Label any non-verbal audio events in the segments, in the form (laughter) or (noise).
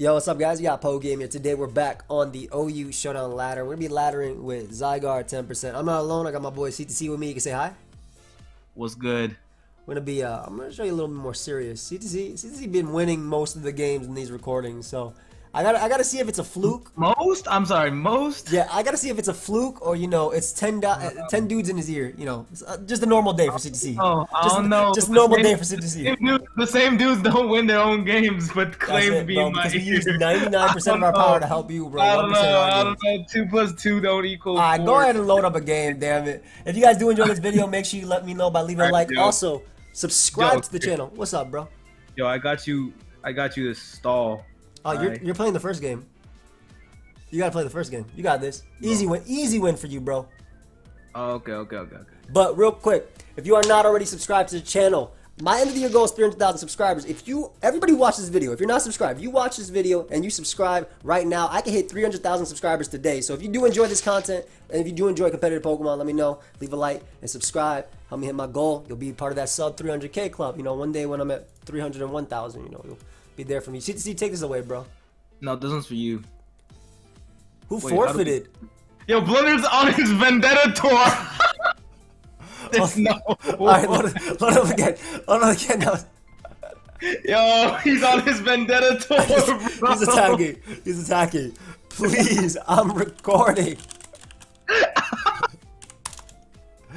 Yo, what's up, guys? We got Pokeaim here. Today we're back on the OU Showdown ladder. We're gonna be laddering with Zygarde 10%. I'm not alone. I got my boy CTC with me. You can say hi. What's good? We're gonna be. Uh, I'm gonna show you a little bit more serious. CTC, CTC been winning most of the games in these recordings, so I gotta I gotta see if it's a fluke. Most? I'm sorry, most? Yeah, I gotta see if it's a fluke or you know it's 10, do- uh, 10 dudes in his ear. You know, uh, just a normal day for CTC. Oh, I just, don't know. Just a The normal same- day for CTC. Same dude- the same dudes don't win their own games, but That's claim to be bro, my because we use 99% (laughs) of our I don't power to help you, bro. I don't know. I don't know. Two plus two don't equal. Alright, go ahead and load up a game, damn it. If you guys do enjoy this video, make sure you let me know by leaving a like. yo. Also, subscribe Yo. to the channel. What's up, bro? Yo, I got you. I got you this stall. Oh, you're, you're playing the first game. You gotta play the first game. You got this. Easy win. Easy win for you, bro. Oh, okay, okay, okay, okay. But real quick, if you are not already subscribed to the channel, my end of the year goal is 300,000 subscribers. If you, everybody watch this video. If you're not subscribed, you watch this video and you subscribe right now, I can hit 300,000 subscribers today. So if you do enjoy this content and if you do enjoy competitive Pokemon, let me know. Leave a like and subscribe. Help me hit my goal. You'll be part of that sub 300k club. You know, one day when I'm at 301,000, you know, you'll be there for me. CTC, take this away, bro. No, this one's for you. Who Wait, how do we- forfeited? Yo, Blunder's on his vendetta tour. (laughs) There's no. All right, load it, load up again. Load it up again. No. Yo, he's on his vendetta tour. (laughs) bro. He's attacking. He's attacking. Please, I'm recording. (laughs)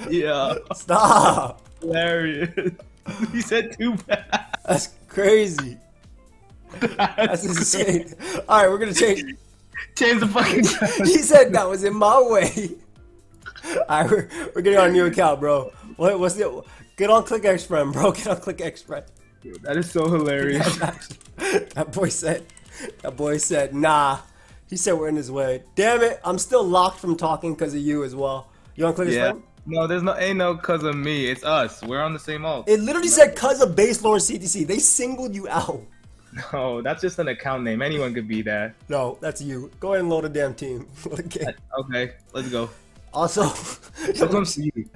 Yeah, Stop. hilarious. he said too bad. That's crazy. That's insane. All right, we're gonna change. (laughs) Change the fucking. (laughs) He said that was in my way. All right, we're, we're getting on a new account, bro. What, what's the? Get on Click X friend, bro. Get on Click X friend. that is so hilarious. (laughs) that boy said. That boy said, nah. He said we're in his way. Damn it! I'm still locked from talking because of you as well. You on Click X yeah. friend? No, there's no ain't no cause of me. It's us. We're on the same alt. It literally said cuz of base lord CTC. They singled you out. (laughs) No, that's just an account name. Anyone could be that. No, that's you. Go ahead and load a damn team. (laughs) okay. Uh, okay, let's go. Also, (laughs) for you.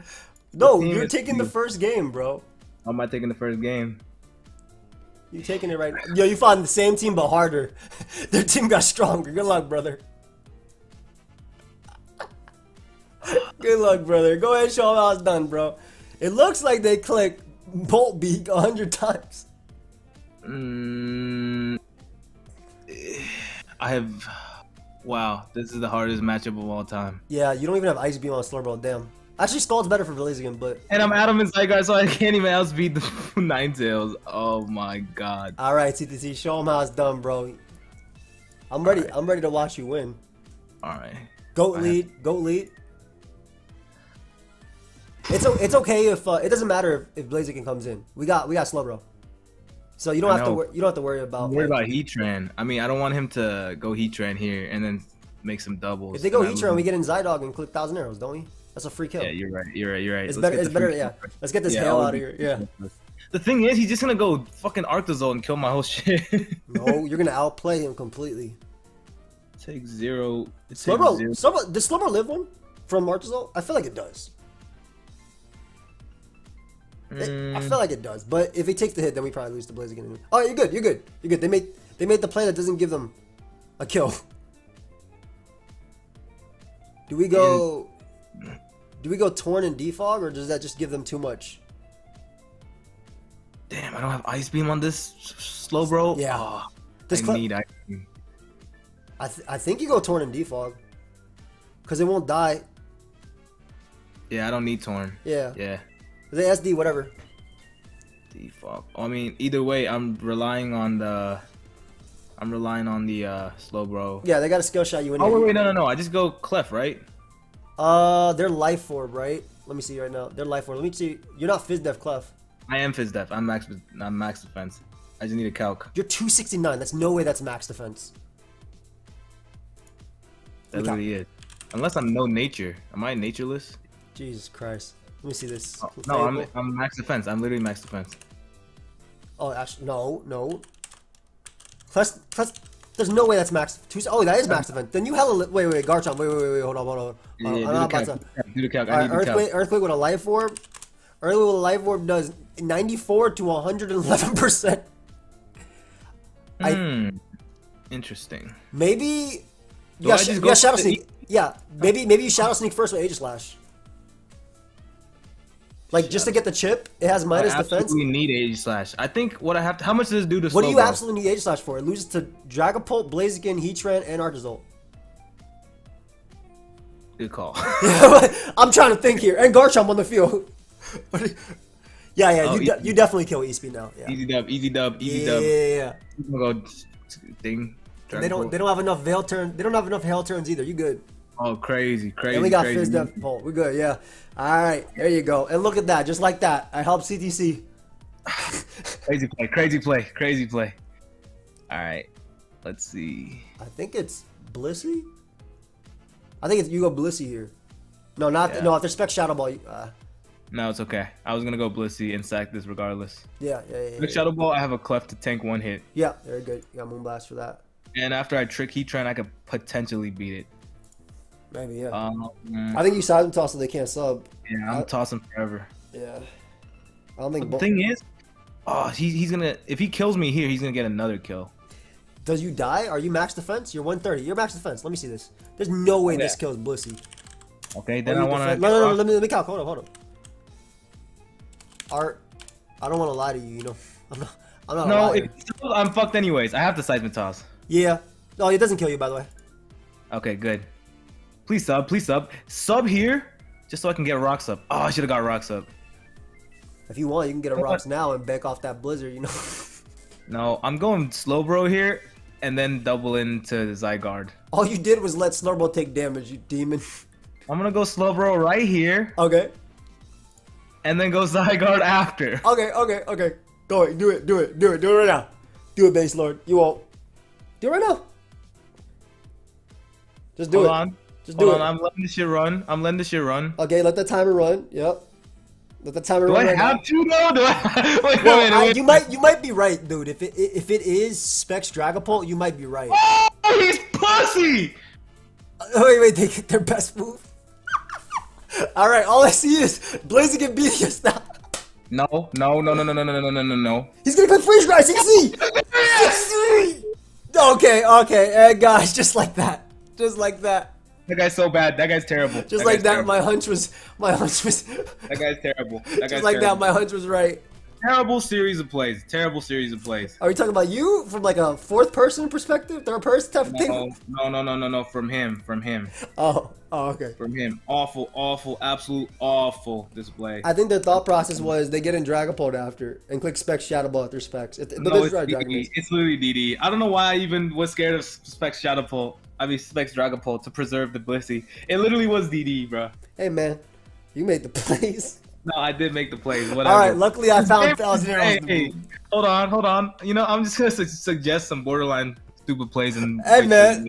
no, you're taking the first game, bro. How am I taking the first game? You're taking it right now. Yo, you fought the same team but harder. Their team got stronger. Good luck, brother. Good luck, brother. Go ahead and show them how it's done, bro. It looks like they clicked Bolt Beak a hundred times. Mm, I have. Wow, this is the hardest matchup of all time. Yeah, you don't even have Ice Beam on Slowbro, damn. Actually, Scald's better for Blaziken, but And I'm Adamant Zygarde, so I can't even outspeed the (laughs) Ninetales. Oh my god. alright, CTC, show him how it's done, bro. I'm ready. Alright. I'm ready to watch you win. Alright. Goat I lead, goat lead. It's o- it's okay if uh, it doesn't matter if, if Blaziken comes in. We got we got Slowbro, so you don't I have to wor- you don't have to worry about. Like, about Heatran. I mean, I don't want him to go Heatran here and then make some doubles. if they go Heatran, we get in Zydog and click thousand arrows, don't we? That's a free kill. Yeah, you're right. You're right. You're right. it's Let's better. get It's better. Yeah. kill. Let's get this Yeah, hail out of here. Yeah. The thing is, he's just gonna go fucking Arctozolt and kill my whole (laughs) shit. No, you're gonna outplay him completely. Take zero. Slowbro. Slowbro, does Slowbro live one from Arctozolt? I feel like it does. It- I Mm, feel like it does, but if he takes the hit, then we probably lose to Blaziken. Oh, you're good. You're good. You're good. They made they made the play that doesn't give them a kill. Do we go? Do we go Torn and Defog, or does that just give them too much? Damn, I don't have Ice Beam on this slow, bro. Yeah. Oh, This I cl- need Ice Beam. I th- I think you go Torn and Defog, because it won't die. Yeah, I don't need Torn. Yeah. Yeah. The SD, whatever. Default. I mean, either way, I'm relying on the. I'm relying on the uh, slow, bro. Yeah, they got a skill shot you in. Oh wait, wait, no, no, no! I just go Clef, right? Uh, they're life orb, right? Let me see right now. They're life orb. Let me see. You're not Fizdef Clef. I am Fizz Def. I'm max. I'm max defense. I just need a calc. You're 269. That's no way that's max defense. That really is. Unless I'm no nature. Am I natureless? Jesus Christ. Let me see this. Oh, no, I'm, I'm max defense. I'm literally max defense. Oh, actually, no, no. Plus, plus, there's no way that's max. Two, oh, that is max defense. Then you hella. Wait, wait, wait, Garchomp. Wait, wait, wait, wait. Hold on, hold on. Hold on. Yeah, I'm yeah, not about to. do the calc. I All need right, Earthquake. Earthquake with a life orb. Earthquake with a life orb does 94 to 111 percent. I Hmm. Interesting. Maybe Do got, sh- just you go got shadow sneak. Yeah, maybe maybe you shadow sneak first with Aegislash. Like just to get the chip, it has minus I defense. We need Aegislash. I think what I have to. How much does this do to What do you absolutely need Aegislash for? It loses to Dragapult, Blaziken, Heatran, and Arctozolt. Good call. (laughs) (laughs) I'm trying to think here. And Garchomp on the field. (laughs) yeah, yeah, Oh, you, de- you definitely kill E-Speed now. Yeah. easy dub, easy dub, easy yeah, dub. yeah, yeah, yeah. Go thing. They don't they don't have enough veil turn. They don't have enough hail turns either. You good? Oh, crazy, crazy. And we got crazy. Fizz Def Bolt. We're good. Yeah. All right. There you go. And look at that. Just like that. I helped CTC. (sighs) Crazy play, crazy play, crazy play. All right, let's see. I think it's Blissey. I think it's you go Blissey here. No, not Yeah. no. If there's Spec Shadow Ball, you- uh, No, it's okay. I was gonna go Blissey and sack this regardless. yeah, yeah, yeah, With yeah. Shadow Ball, I have a cleft to tank one hit, Yeah, very good. You got Moonblast for that. and after I trick Heatran, I could potentially beat it. Maybe yeah. Um, I think you side them Toss so they can't sub. yeah, I'm I- tossing forever. Yeah. I don't think. The thing is, oh, he, he's gonna if he kills me here, he's gonna get another kill. Does you die? Are you max defense? You're 130. You're max defense. Let me see this. There's no way this kills Blissey. Okay, then I want to. No, no, no. Let me let me calc. Hold on, hold on. Art, I don't want to lie to you. You know, (laughs) I'm not. I'm not. No, if, I'm fucked anyways. I have the seismic toss. Yeah. No, it doesn't kill you, by the way. Okay, good. Please sub, please sub, sub here, just so I can get rocks up. Oh, I should have got rocks up. If you want, you can get a What? rocks now and back off that blizzard. You know. (laughs) No, I'm going Slowbro here, and then double into Zygarde. All you did was let Slurbo take damage, you demon. I'm gonna go Slowbro right here, okay. and then go Zygarde after. Okay. Okay. Okay. Go it. Do it. Do it. Do it. Do it right now. Do it, base lord. You won't. Do it right now. Just do Hold it. on, Just do hold it. I'm letting this shit run. I'm letting this shit run. Okay. Let the timer run. Yep. Let the timer Do run. I right now. have to though? Do I? (laughs) Wait Well, minute. I, wait. you might you might be right, dude. If it if it is Specs Dragapult, you might be right. Oh, he's pussy. Oh, wait, wait, they get their best move. (laughs) all right, all I see is Blaziken beating us now. No, no, no, no, no, no, no, no, no, no, no. He's gonna click freeze dry 6C. 6C. Okay, okay, and guys, just like that, just like that, That guy's so bad. That guy's terrible. just like that. terrible. My hunch was my hunch was That guy's terrible. That guy's just like that. My hunch was right. Terrible series of plays. Terrible series of plays. Are we talking about you from like a fourth person perspective, third person type No, thing? no, no, no, no, no. From him. From him. Oh, oh, okay. From him. Awful, awful, absolute awful display. I think the thought process was they get in Dragapult after and click Specs Shadow Ball at their specs. But no, it's, Dragon DD. It's literally DD. I don't know why I even was scared of Specs Shadowpult. I mean Specs Dragapult to preserve the Blissey. It literally was DD, bro. Hey man, you made the plays. No, I did make the plays. Whatever. All right, luckily I found Hey, thousand arrows. hey, hey, hold on, hold on. You know, I'm just gonna su- suggest some borderline stupid plays and. Hey man,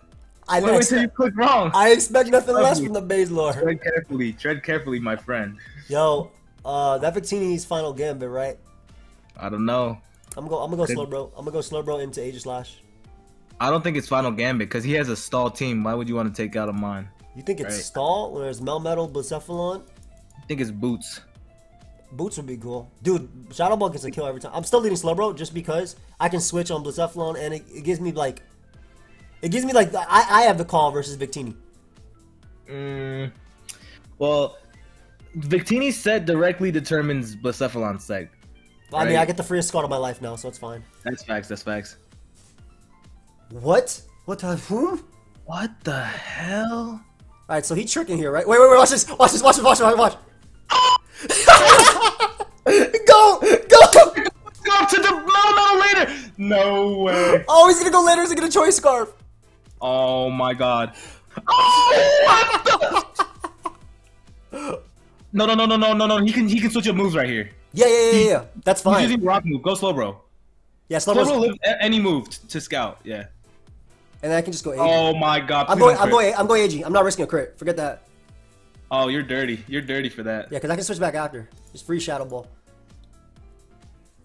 I Wait, didn't wait till you click wrong. I expect nothing less Lovely. from the base lord. Tread carefully. Tread carefully, my friend. Yo, uh, that Victini's final gambit, right? I don't know. I'm gonna go. I'm gonna go Could- slow, bro. I'm gonna go slow, bro, into Aegislash. I don't think it's Final Gambit because he has a stall team. Why would you want to take out a mine? You think it's Right. stall when there's Melmetal, Blacephalon? I think it's Boots. Boots would be cool, dude. Shadow Ball gets a kill every time. I'm still leading slow, bro, just because I can switch on Blacephalon and it, it gives me like, it gives me like I I have the call versus Victini. Mm, well, Victini's set directly determines Blacephalon's set. I mean, I get the freest squad of my life now, so it's fine. That's facts. That's facts. What? What the whom? What the hell? All right, so he's tricking here, right? Wait, wait, wait! Watch this! Watch this! Watch this! Watch this! Watch! (laughs) go! Go! Go to the no no later. No way. Oh, he's gonna go later. He's gonna choice scarf. Oh my god. Oh, what the? No no no no no no no. He can he can switch up moves right here. Yeah, yeah, yeah, yeah, yeah. That's He's using rock move. Go slow, bro. Yeah, slow Slow bro motion. live a- any move to scout. Yeah. And I can just go AG. Oh my god. I'm going. I'm going. I'm going AG. I'm not risking a crit. Forget that. Oh, you're dirty. You're dirty for that. Yeah, because I can switch back after. Just free shadow ball.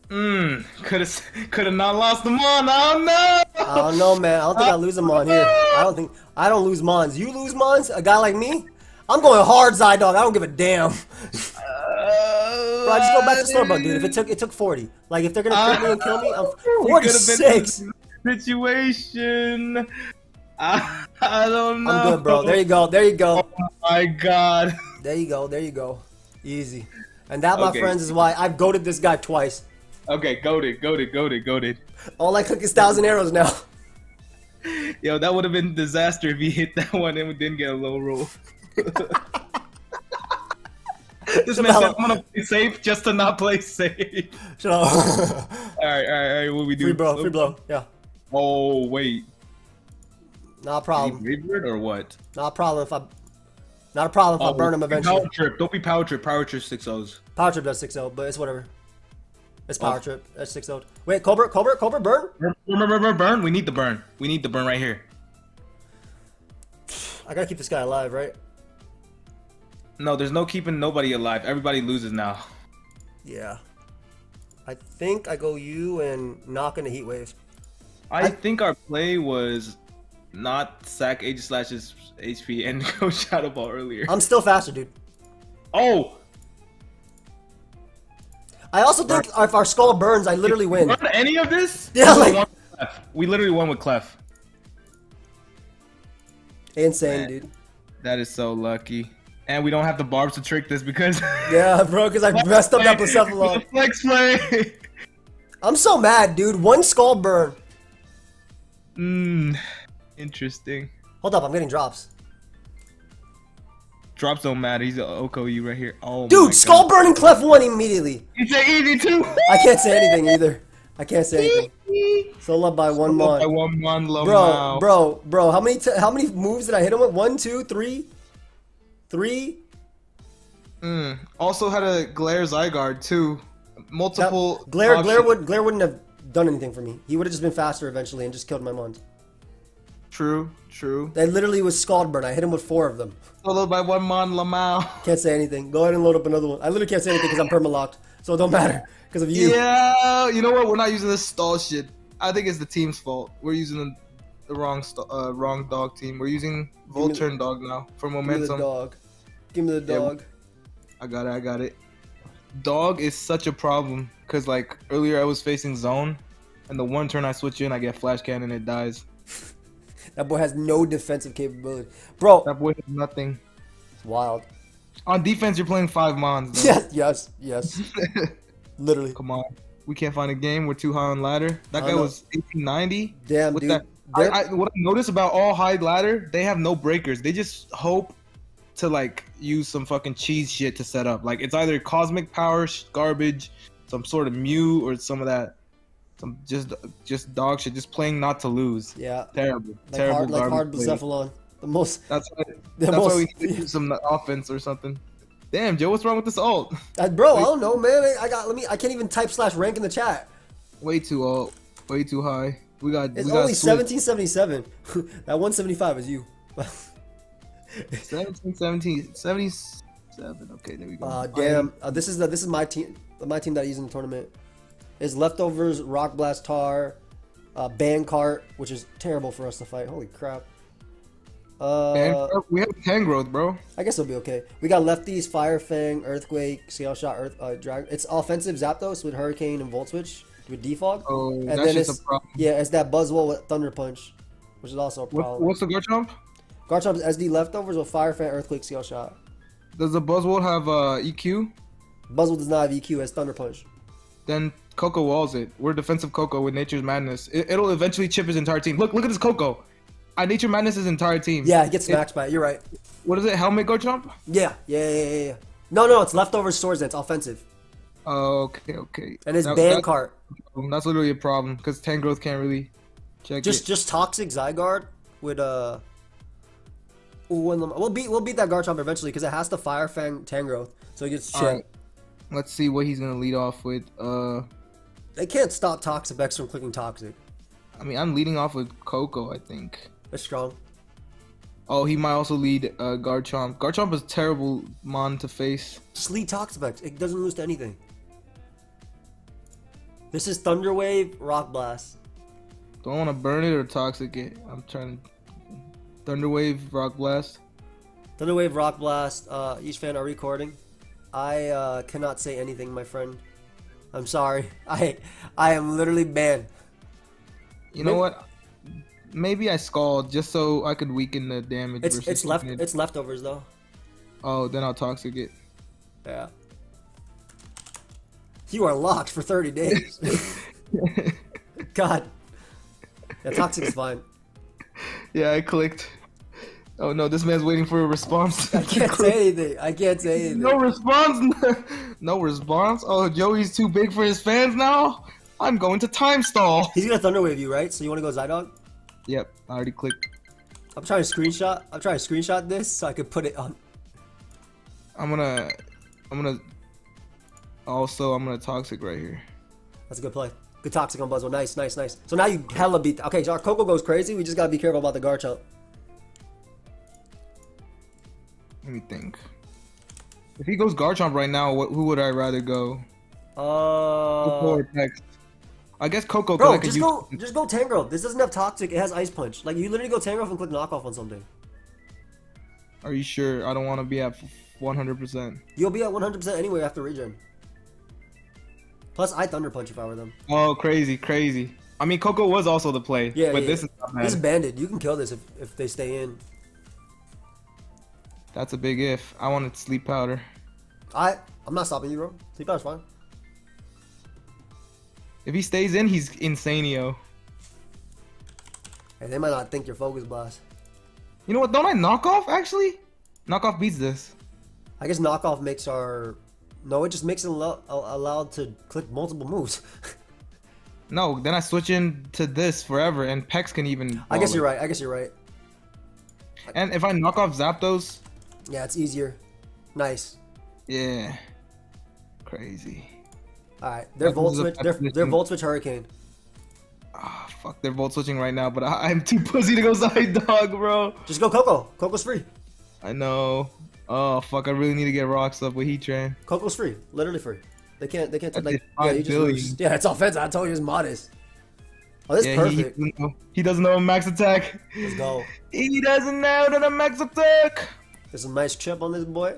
Mmm. Could have could have not lost them mon. I don't know. I don't know, man. I don't think I lose them mon here. I don't think I don't lose mons. You lose mons? A guy like me? I'm going hard Zydog. I don't give a damn. (laughs) Bro, I just go back to Slurbo, dude. If it took it took 40. Like if they're gonna uh, crit me and kill me, I'm We could've been- 46. Situation. I, I don't know. I'm good, bro. There you go. There you go. Oh my god. There you go. There you go. Easy. And that, my Okay. friends, is why I've goaded this guy twice. Okay, goaded, goaded, goaded, goaded. All I cook is thousand arrows now. (laughs) Yo, that would have been disaster if he hit that one and we didn't get a low roll. this man said, I'm gonna play safe just to not play safe. (laughs) Shut up. Alright, alright, alright, what we do? free blow. Free blow. Yeah. Oh, wait. Not a problem. favorite or what? Not a problem if I. Not a problem if I Oh, burn him eventually. Power trip. Don't be power trip. Power trip six O's. Power trip does 6 0, but it's whatever. It's power Oh. trip. That's 6 0. Wait, Colbert, Colbert, Colbert, burn? Burn, burn, burn, burn, burn. We need the burn. We need the burn right here. I gotta keep this guy alive, right? No, there's no keeping nobody alive. Everybody loses now. Yeah. I think I go you and knock in the heat wave. I, I- think our play was not sack Aegislash's HP and (laughs) go Shadow Ball earlier. I'm still faster, dude. oh! I also think if our scald burns, I literally win. Burn any of this? (laughs) Yeah, We like- won we literally won with Clef. Insane, Man. dude. That is so lucky. And we don't have the barbs to trick this because (laughs) Yeah, bro, because I messed up that Persephone. Flex play. I'm so mad, dude. One scald burn. Mmm. Interesting. Hold up, I'm getting drops. Drops don't matter. He's a OKU right here. Oh Dude, skull God. burn and clef one immediately. It's a easy too. I can't say anything either. I can't say anything. (laughs) Solo by one By mon. one mon low Bro, now. bro, bro. How many t- how many moves did I hit him with? One, two, three, three. Mm. Also had a Glare Zygarde too. Multiple. Glare, options. Glare would Glare wouldn't have done anything for me. He would have just been faster eventually and just killed my mon. True, true. That literally was scald burn. I hit him with four of them. Followed by one Mon Lamau. (laughs) Can't say anything. Go ahead and load up another one. I literally can't say anything because I'm permalocked, so it don't matter because of you. Yeah, you know what? We're not using this stall shit. I think it's the team's fault. We're using the, the wrong st- uh, wrong dog team. We're using Volturn dog now for momentum. Give me the dog. Give me the dog. Yeah, dog. I got it. I got it. Dog is such a problem because like earlier I was facing zone, and the one turn I switch in, I get flash cannon, and it dies. (laughs) That boy has no defensive capability, bro. That boy has nothing. It's wild. On defense, you're playing five mons. Yes, yes, yes. (laughs) Literally. Come on. We can't find a game. We're too high on ladder. That I guy know. was 1890. Damn, dude. that, I, I, what I notice about all high ladder, they have no breakers. They just hope to like use some fucking cheese shit to set up. Like it's either cosmic power garbage, some sort of Mew, or some of that, some just just dog shit. Just playing not to lose. yeah, Terrible, like terrible hard, like hard. Bucephalon. The most. That's why, The that's most. why we need to do some offense or something. Damn, Joe, what's wrong with this ult? Uh, bro, I don't know, man. I got. Let me. I can't even type slash rank in the chat. Way too alt, way too high. We got. It's we only switch. 1777. (laughs) that 175 is you. (laughs) 17, 17, 77. Okay, there we go. Uh, damn. Uh, this is the, this is my team. My team that I use in the tournament is leftovers, rock blast, tar, uh, ban cart, which is terrible for us to fight. Holy crap. Uh, we have Tangrowth, bro. I guess it'll be okay. We got lefties, Fire Fang, Earthquake, Scale Shot, Earth, uh, Dragon. It's offensive Zapdos with Hurricane and Volt Switch with Defog. Oh, and that's then just it's a problem. yeah, it's that Buzzwole with Thunder Punch, which is also a What, problem. what's the Garchomp? Garchomp's SD leftovers with Fire Fan, Earthquake, Scale Shot. Does the Buzzwole have uh, EQ? Buzzwole does not have EQ as Thunder Punch. Then Coco walls it. We're defensive Coco with Nature's Madness. It, it'll eventually chip his entire team. Look, look at this Coco. I Nature Madness his entire team. Yeah, it gets It- smacked by it. You're right. What is it? Helmet Garchomp? Yeah, yeah, yeah, yeah. yeah. No, no, it's leftover swords. That's offensive, Oh, okay, okay. and it's That- ban that- cart. That's literally a problem because Tangrowth can't really check Just, it. just toxic Zygarde with uh. Ooh, we'll beat we'll beat that Garchomp eventually because it has to Fire Fang Tangrowth, so it gets shit. Let's see what he's gonna lead off with. Uh, They can't stop Toxapex from clicking Toxic. I mean, I'm leading off with Coco, I think. That's strong. Oh, he might also lead uh, Garchomp. Garchomp is terrible mon to face. Just lead Toxapex. It doesn't lose to anything. This is Thunder Wave, Rock Blast. Do I want to burn it or toxic it? I'm trying. Thunderwave, Rock Blast. Thunder Wave, Rock Blast. Uh, each fan are recording. I uh, cannot say anything, my friend. I'm sorry. (laughs) I I am literally banned. You know Maybe- what? Maybe I scald just so I could weaken the damage. It's it's left it's leftovers though. Oh, then I'll toxic it. Yeah. You are locked for 30 days. (laughs) God. Yeah, toxic is fine. yeah, I clicked. Oh no, this man's waiting for a response. I (laughs) can't say anything. I can't say anything. no response. (laughs) no response. Oh, Joey's too big for his fans now. I'm going to time stall. He's gonna thunderwave you, right? So you want to go Zydog? Yep, I already clicked. I'm trying to screenshot. I'm trying to screenshot this so I could put it on. I'm gonna, I'm gonna. Also, I'm gonna toxic right here. That's a good play. Good toxic on Buzzwole. Nice, nice, nice. So now you hella beat. Okay, so our Coco goes crazy. We just gotta be careful about the Garchomp. Let me think. If he goes Garchomp right now, what, who would I rather go? Uh, Tex? I guess Coco. Bro, just use- go, just go Tangrowth. This doesn't have toxic. It has Ice Punch. Like you literally go Tangrowth and click knockoff on something. Are you sure? I don't want to be at 100%. You'll be at 100% anyway after regen. Plus, I Thunder Punch if I were them. Oh, crazy, crazy. I mean, Coco was also the play. Yeah, but yeah, this yeah. is not bad. This is banded. You can kill this if, if they stay in. That's a big if. I wanted sleep powder. I I'm not stopping you, bro. Sleep powder's fine. If he stays in, he's insanio. Hey, they might not think you're focused, boss. You know what? Don't I knock off actually? Knockoff beats this. I guess knockoff makes our no. It just makes it allow, allowed to click multiple moves. (laughs) No, then I switch into this forever, and Pex can even. I guess ball you're right. I guess you're right. And if I knock off Zapdos, Yeah, it's easier. Nice. yeah, crazy. All right, their That volt switch. Their position. volt switch hurricane. Ah, fuck, they're volt switching right now, but I, (laughs) I'm too pussy to go Zydog, bro. Just go Coco. Coco's free. I know. Oh fuck, I really need to get rocks up with Heatran. Coco's free. Literally free. They can't. They can't. That's like yeah, you just lose. Yeah, it's offensive. I told you it's modest. Oh, this is yeah, he, he, perfect. doesn't know, he doesn't know max attack. Let's go. He doesn't know that a max attack. There's a nice chip on this boy.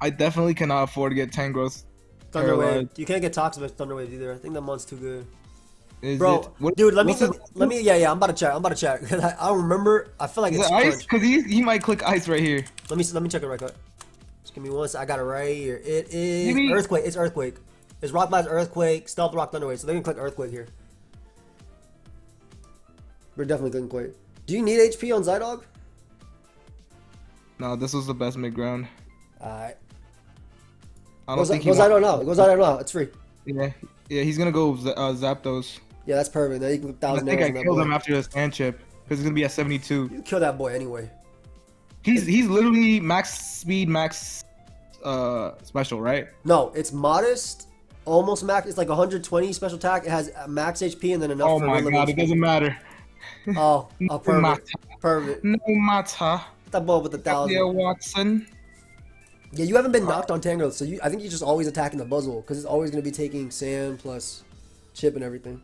I definitely cannot afford to get Tangrowth. Thunderwave. You can't get toxic with Thunderwave either. I think that mon's too good. Is Bro, it? What- dude, let me, what's let me it- let me yeah yeah. I'm about to check. I'm about to check. (laughs) I, I don't remember. I feel like it's it ice? Cause he he might click ice right here. Let me let me check it right quick. Just give me one. sec. I got it right here. It is Maybe- earthquake. It's earthquake. It's rock blast, earthquake, stealth rock, thunderwave. So they can click earthquake here. We're definitely clicking quake. Do you need HP on Zydog? No, this was the best mid ground. Alright. I don't Goes, think he. goes wa- Zydog now. It goes Zydog now. It's free. Yeah, yeah, he's gonna go uh, Zapdos. Yeah, that's perfect. Then you can I thousand think I killed him after the sand chip because it's gonna be at 72. You kill that boy anyway. He's he's literally max speed, max uh special, right? No, it's modest, almost max. It's like 120 special attack. It has max HP and then enough Oh my one god, it doesn't matter. Oh, (laughs) oh, perfect. matter. Perfect. No matter. That ball with the thousand. Yeah, Watson. Yeah, you haven't been knocked on Tangrowth, so you, I think you're just always attacking the Buzzle because it's always going to be taking sand plus chip and everything.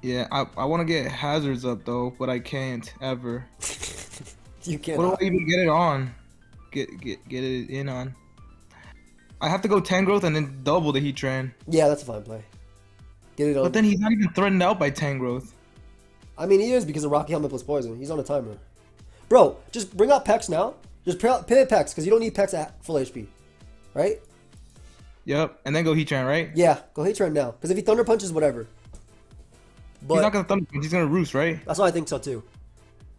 Yeah, I, I want to get hazards up though, but I can't ever. (laughs) You can't. What do I even get it on? Get get get it in on. I have to go Tangrowth and then double the Heatran. Yeah, that's a fine play. Get it on. But then he's not even threatened out by Tangrowth. I mean, he is because of Rocky Helmet plus Poison. He's on a timer. Bro, just bring out Pex now. Just pivot Pex because you don't need Pex at full HP. Right? Yep, and then go Heatran, right? Yeah, go Heatran now. Because if he Thunder Punches, whatever. But he's not gonna thunder. Punch, He's gonna roost, right? that's what I think so too.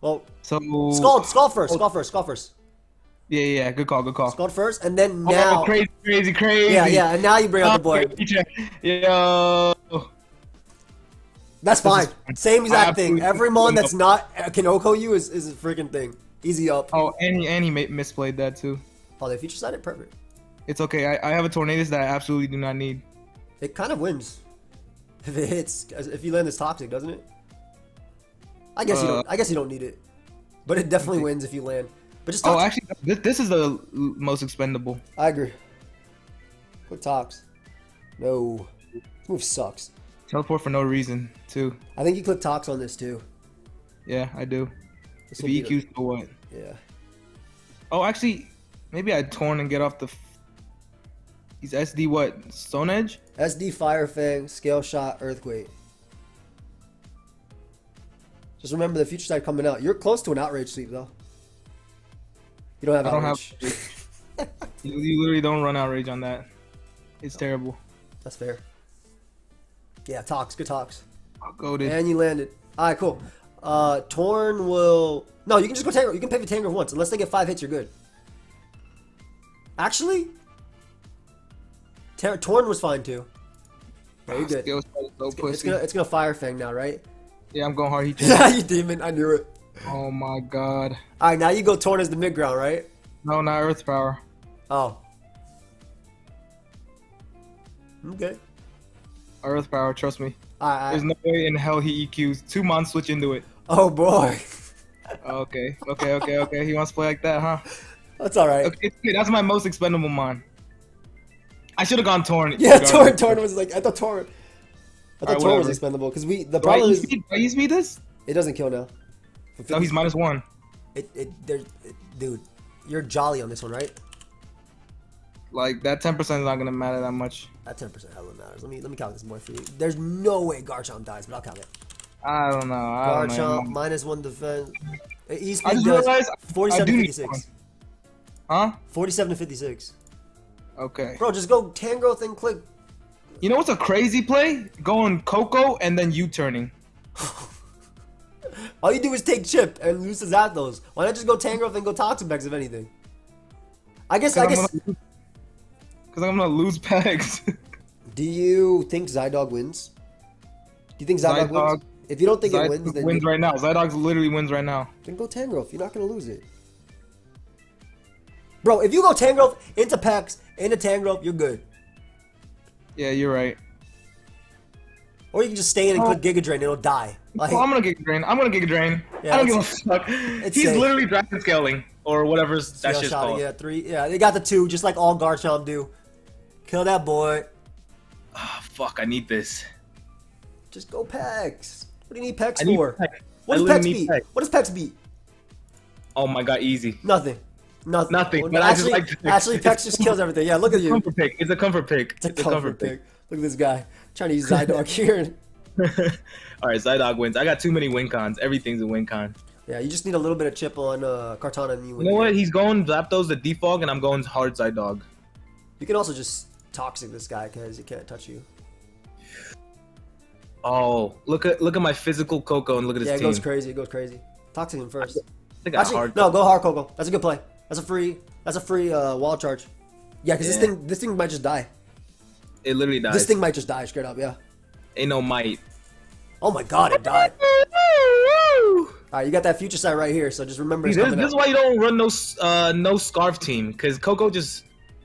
Well, So Scald, Scald first, oh. Scald first, Scald first. Yeah, yeah, yeah, good call, good call. Scald first, and then Oh, now. crazy, crazy, crazy. yeah, yeah, and now you bring out the boy. (laughs) Yo. That's fine. is- Same exact thing. Every mon that's not uh, Kinoko you is, is a freaking thing. Easy up. Oh, and he, and he misplayed that too. Oh, they feature side it perfect. It's okay. I, I have a Tornadus that I absolutely do not need. It kind of wins (laughs) if it hits. If you land this toxic, doesn't it? I guess you Uh, don't. I guess you don't need it, but it definitely wins if you land. But just Oh, actually, this, this is the most expendable. I agree. Quick tox. No, this move sucks. Teleport for no reason too. I think you click tox on this too. Yeah, I do. This If will be he EQs, so what? yeah. Oh, actually, maybe I'd torn and get off the. He's SD what? Stone Edge? SD Fire Fang, Scale Shot, Earthquake. Just remember the future sight coming out. You're close to an outrage sweep though. You don't have I don't have. outrage. (laughs) You, you literally don't run outrage on that. It's terrible. That's fair. Yeah, talks, good talks. I'll go to. And you landed. Alright, cool. Uh Torn will No, you can just go Tangrowth. You can pay for Tangrowth once. Unless they get five hits, you're good. Actually? Tar- Torn was fine too. Yeah, you're good. Skill set is so It's pussy. gonna it's gonna fire Fang now, right? Yeah, I'm going hard. He (laughs) Yeah, you demon, I knew it. oh my god. Alright, now you go Torn as the mid ground, right? No, not Earth Power. Oh. Okay. Earth Power, trust me. Alright. There's no way in hell he EQs. Two mon switch into it. Oh boy. (laughs) Okay, okay, okay, okay. He wants to play like that, huh? That's alright. Okay, okay, that's my most expendable mon. I should have gone Torn. (laughs) Yeah. Torn Torn was like I thought Torn I thought Alright, Torn was expendable because we the Do I is do I E-speed this? it doesn't kill now. No, he's minus one. It, it, there's, it, dude, you're jolly on this one, right? Like that 10% is not gonna matter that much. That ten percent hella matters. Let me let me count this more for you. There's no way Garchomp dies, but I'll count it. I don't know. I don't know. minus one defense. Just does realized I 47 do to need 56. Huh? 47 to 56. Okay. Bro, just go Tangrowth and click. You know what's a crazy play? Going Coco and then U-turning. (laughs) All you do is take Chip and lose to Zapdos. Why not just go Tangrowth and go Toxapex if anything? I guess I guess. Because I'm gonna lose Pex. (laughs) Do you think Zydog wins? Do you think Zydog, Zydog- wins? If you don't think it wins, then, wins right now. Zydog literally wins right now. then go Tangrowth. You're not gonna lose it. Bro, if you go Tangrowth into Pex, into Tangrowth, you're good. Yeah, you're right. Or you can just stay in and Oh. click Giga Drain, it'll die. Like, Well, I'm gonna Giga Drain. I'm gonna Giga Drain. Yeah, I don't give a fuck. He's safe. literally dragon scaling or whatever that shit's called. yeah, three. Yeah, they got the two, just like all Garchomp do. Kill that boy. Ah, fuck, I need this. Just go Pex. What do you need Pex I need for? Pex. What does Pex beat? Pex. What does Pex beat? Oh my god, easy. Nothing. Nothing. Nothing, Well, but I just actually, like actually, Pex just kills everything. Yeah, look at you. Comfort pick. It's a comfort pick. It's a comfort pick. Look at this guy trying to use Zydog (laughs) here. (laughs) All right, Zydog wins. I got too many win cons. Everything's a win con. Yeah, you just need a little bit of chip on uh, Kartana and you You know what? He's going Zapdos the defog, and I'm going hard Zydog. You can also just toxic this guy because he can't touch you. Oh, look at look at my physical Coco and look at his Yeah, it team. goes crazy. It goes crazy. Toxic him first. I think I Actually, hard. no, go hard Coco. That's a good play. That's a free. That's a free uh, wild charge. Yeah, because this thing, this thing might just die. It literally dies. This thing might just die straight up. Yeah. ain't no might. Oh my god, it died. All right, you got that future sight right here. So just remember, This, this is why you don't run no uh no scarf team because Coco just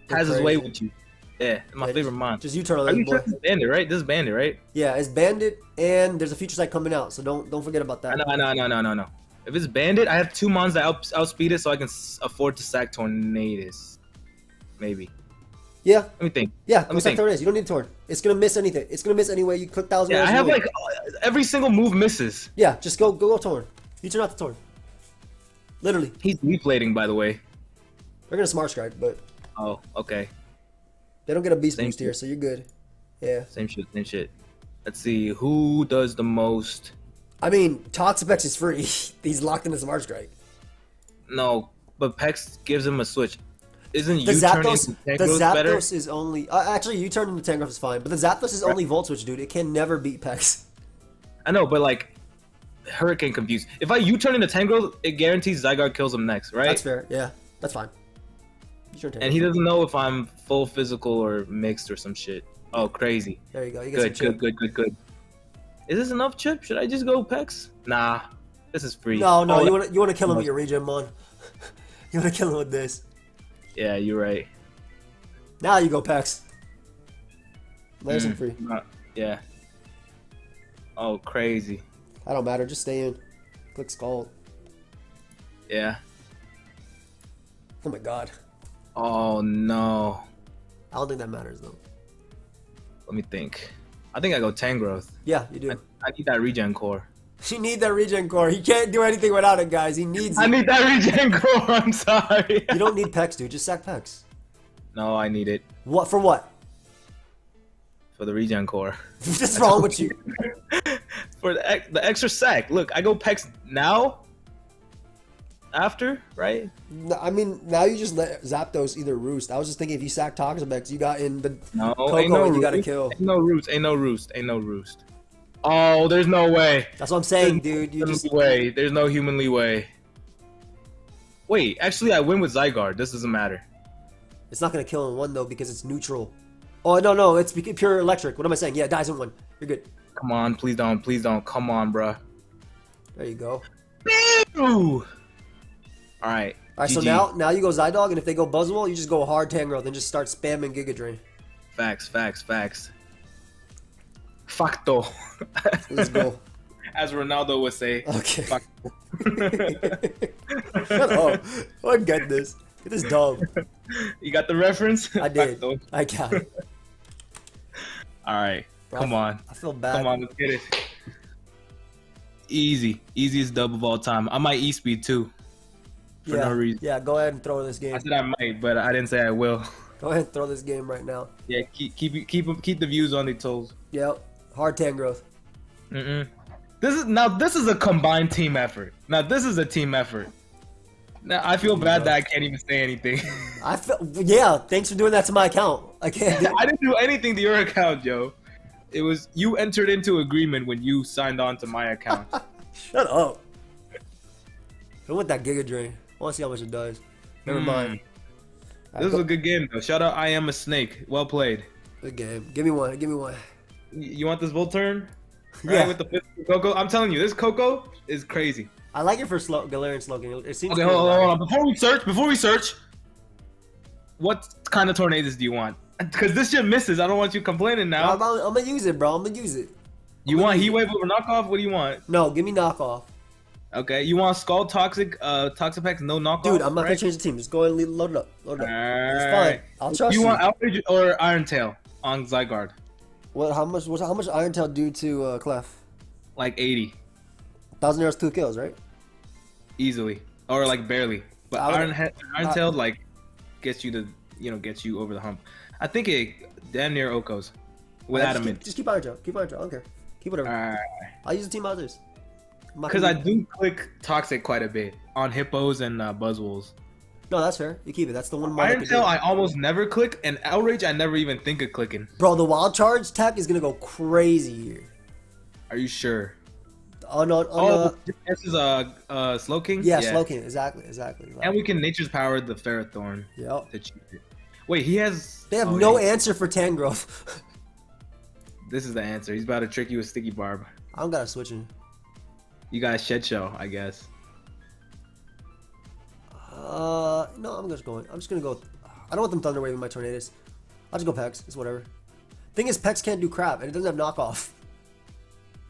has his way with you. Yeah, my Yeah, favorite mon. Just U-turn Are you boy. sure Banded, right? This is Banded, right? Yeah, it's Banded, and there's a future sight coming out. So don't don't forget about I that. know, I know, I know, no, no, no. If it's Banded, I have two mons that out, outspeed it, so I can afford to sack Tornadus. Maybe. Yeah, Let me think. yeah. Let me sack think. Tornadus. You don't need torn. It's gonna miss anything. It's gonna miss anyway. You click thousand. Yeah, I have you like uh, every single move misses. Yeah, just go go go torn. You turn out the torn. Literally, He's deflating, by the way. they're gonna smart strike, but Oh, okay. They don't get a beast Same boost here, so you're good. Yeah, Same shit, same shit. Let's see who does the most. I mean, Toxapex is free. (laughs) He's locked into smart strike. No, but Pex gives him a switch. Isn't The turn Zapdos, the Tangrowth better? Zapdos is only uh, actually you turn into Tangrowth is fine, but the Zapdos is only Volt Switch, dude. It can never beat Pex. I know, but like Hurricane confused. If I U-turn into Tangrowth, it guarantees Zygarde kills him next, right? That's fair. Yeah, that's fine. Turn and he doesn't know if I'm full physical or mixed or some shit. Oh, crazy. There you go. You Good, good, good, good, good. Is this enough chip? Should I just go Pex? Nah, this is free. No, no, Oh, you want to you want to kill him with your regen mon. (laughs) you want to kill him with this. Yeah, you're right. Now you go Pex. And Mm, free. not- yeah. Oh, crazy. I don't matter. Just stay in. Click Scald. Yeah. Oh my god. Oh no. I don't think that matters though. Let me think. I think I go Tangrowth. Yeah, you do. I, I need that regen core. (laughs) You need that regen core. He can't do anything without it, guys. He needs I it. need that (laughs) regen core. I'm sorry. You don't need Pex, dude. Just sack Pex. no, I need it What for? What? for the regen core. (laughs) What's wrong with you? for the the extra sack. Look, I go Pex now. After right? No, I mean, now you just let Zapdos either roost. I was just thinking if you sack Toxapex, you got in the No, Coco no and you gotta kill. Ain't no roost. Ain't no roost. Ain't no roost. Oh, there's no way. That's what I'm saying, dude. You There's just no way. There's no humanly way. Wait, actually, I win with Zygarde. This doesn't matter. it's not gonna kill in one though because it's neutral. Oh no no, it's pure electric. What am I saying? Yeah, it dies in one. You're good. Come on, please don't, please don't. Come on, bruh. There you go. All right. All right, so now now you go Zydog, and if they go Buzzwole, you just go hard Tangrowth and just start spamming Giga Drain. Facts, facts, facts. Facto. (laughs) Let's go. (laughs) As Ronaldo would say. Okay. Fuck. (laughs) Shut up. I get this. Get this dub. You got the reference? I did. Facto. I got it. All right. Bro, Come on. I feel bad. Come on, let's get it. Easy. Easiest dub of all time. I might e-speed too. For yeah, no reason. yeah, go ahead and throw this game. I said I might, but I didn't say I will. Go ahead and throw this game right now. Yeah, keep keep keep keep the views on the toes. Yep. Hard Tangrowth. Mm-mm. This is now this is a combined team effort. Now this is a team effort. Now I feel bad that I can't even say anything. (laughs) I feel yeah. Thanks for doing that to my account. I can't. (laughs) I didn't do anything to your account, Joe. It was you entered into agreement when you signed on to my account. (laughs) Shut up. I want that Giga Drain. I want to see how much it does. Never Hmm. mind. this is a good game though. Shout out I am a snake. Well played. Good game. Give me one. Give me one. You want this Volturn? Right, Yeah. with the Coco. I'm telling you, this Coco is crazy. I like it for slow Galarian Slowking. It seems Okay, hold on, hold on. Before we search, before we search, what kind of Tornadus do you want? (laughs) Because this shit misses. I don't want you complaining now. I'm, I'm, I'm gonna use it, bro. I'm gonna use it. You want Heat Wave over knockoff? What do you want? No, give me knockoff, Okay, you want Scald Toxic, uh, toxic Toxapex, no knockoff? dude. I'm not gonna change the team. Just go ahead and load it up. Load it up. It's fine. I'll trust You you. want Outrage or Iron Tail on Zygarde? What? How much? What, how much Iron Tail do to uh, Clef? Like 80, Thousand arrows, two kills, right? easily. Or like barely. But Iron, Iron Tail, like, gets you to, you know, gets you over the hump. I think it damn near Okos. With Adamant. keep, just keep Iron Tail. Keep Iron Tail. I don't care. Keep whatever. Alright. I'll use the team others. Because I do click Toxic quite a bit on Hippos and uh. No, that's fair. You keep it. That's the one. Iron Tail. I almost never click, and Outrage, I never even think of clicking. Bro, the wild charge tech is gonna go crazy here. Are you sure? Oh no! on Oh, uh, this is a uh, uh, Slowking. yeah, Slowking. Exactly, exactly. And we can Nature's Power the Ferrothorn Yep. to cheat it. Wait, he has. They have oh, no answer for Tangrowth. (laughs) This is the answer. He's about to trick you with Sticky Barb. I don't gotta switch in. You got Shed Show, I guess. Uh, no, I'm just going. I'm just gonna go. I don't want them Thunder Waving my Tornadus. I'll just go Pex. It's whatever. Thing is, Pex can't do crap, and it doesn't have knockoff.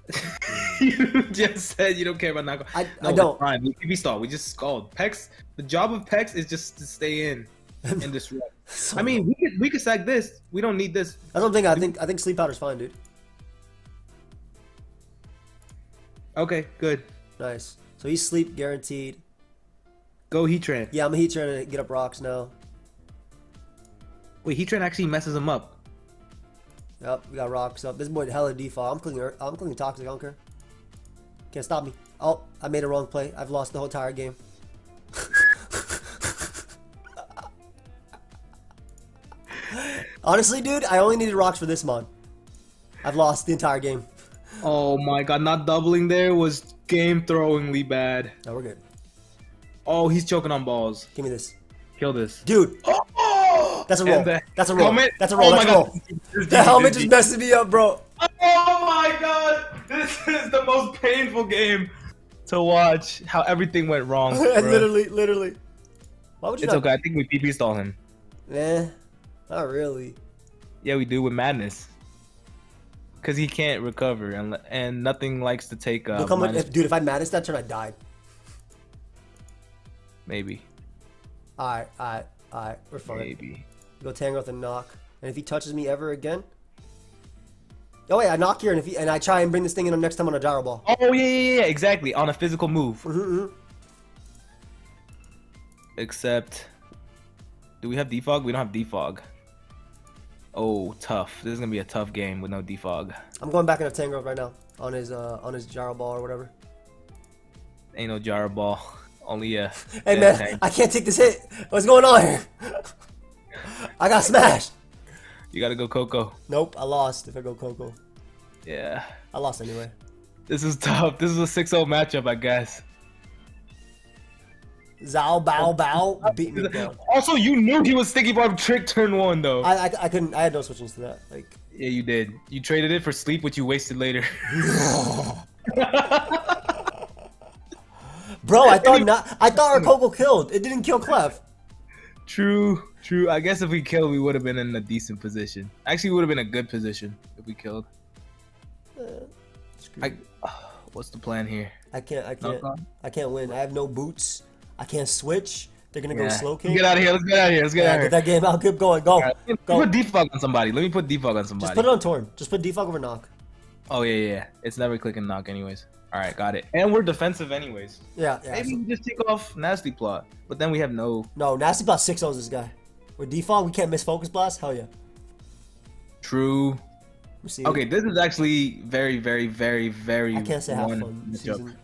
(laughs) you just said you don't care about knockoff. I- no, I don't. Fine. We, we stalled. We just scald. Pex. The job of Pex is just to stay in (laughs) and disrupt. So- I mean, we could we could sack this. We don't need this. I don't think. I think I think Sleep Powder's fine, dude. Okay, good. Nice. So he's sleep guaranteed. Go Heatran. Yeah, I'm a heat trying to get up rocks now. Wait, Heatran actually messes him up. Yep, we got rocks up. This boy hella default. I'm clicking. I'm clicking toxic. I don't care. Can't stop me. Oh, I made a wrong play. I've lost the whole entire game. (laughs) Honestly, dude, I only needed rocks for this mod. I've lost the entire game. Oh my god, not doubling there was game throwingly bad. No, we're good. Oh, he's choking on balls. Give me this, Kill this. dude. Oh! That's a roll. That's a roll. helmet- That's a roll. Oh That's my a roll. God. The helmet just messed me up, bro. Oh my god! This is the most painful game to watch. How everything went wrong. (laughs) literally, literally. Why would you It's not? okay. I think we PP stall him. Eh, not really. Yeah, we do with madness. Cause he can't recover and and nothing likes to take uh Look if, dude. If I Madness that turn, I died. maybe All right, all right, all right. We're fine. maybe. Go with a knock. And if he touches me ever again, oh wait, I knock here, and if he, and I try and bring this thing in him next time on a gyro ball. Oh yeah yeah yeah exactly on a physical move. Mhm, Except, do we have defog? We don't have defog. Oh, tough. This is gonna be a tough game with no defog. I'm going back into Tangrowth right now on his uh on his gyro ball or whatever. Ain't no gyro ball. Only a. (laughs) Hey man, tank. I can't take this hit. What's going on here? (laughs) I got smashed. You gotta go Coco. Nope, I lost if I go Coco. Yeah. I lost anyway. This is tough. This is a 6-0 matchup, I guess. Zao Bao oh. Bao beat me down. Also, you knew he was Sticky Barb trick turn one though. I, I, I couldn't. I had no switchings to that. Like, yeah, you did. You traded it for sleep, which you wasted later. (laughs) bro, I thought not. I thought our Coco killed. It didn't kill Clef. true, true. I guess if we killed, we would have been in a decent position. Actually, would have been a good position if we killed. Uh, I. (sighs) what's the plan here? I can't. I can't. I can't win. I have no boots. I can't switch. They're gonna go Slowking. Get out of here. Let's get out of here. Let's get Yeah, out of here. get that game out. Keep going. Go. Alright, let me Go. put defog on somebody. Let me put defog on somebody. Just put it on Torn. Just put defog over knock. Oh yeah, yeah, yeah. It's never click and knock, anyways. All right, got it. And we're defensive, anyways. Yeah. yeah. Maybe we just take off nasty plot, but then we have no No, Nasty Blast 6 0 this guy. With defog, we can't miss Focus Blast? Hell yeah. true. Okay, this is actually very, very, very, very. I can't say have one fun. matchup. Season.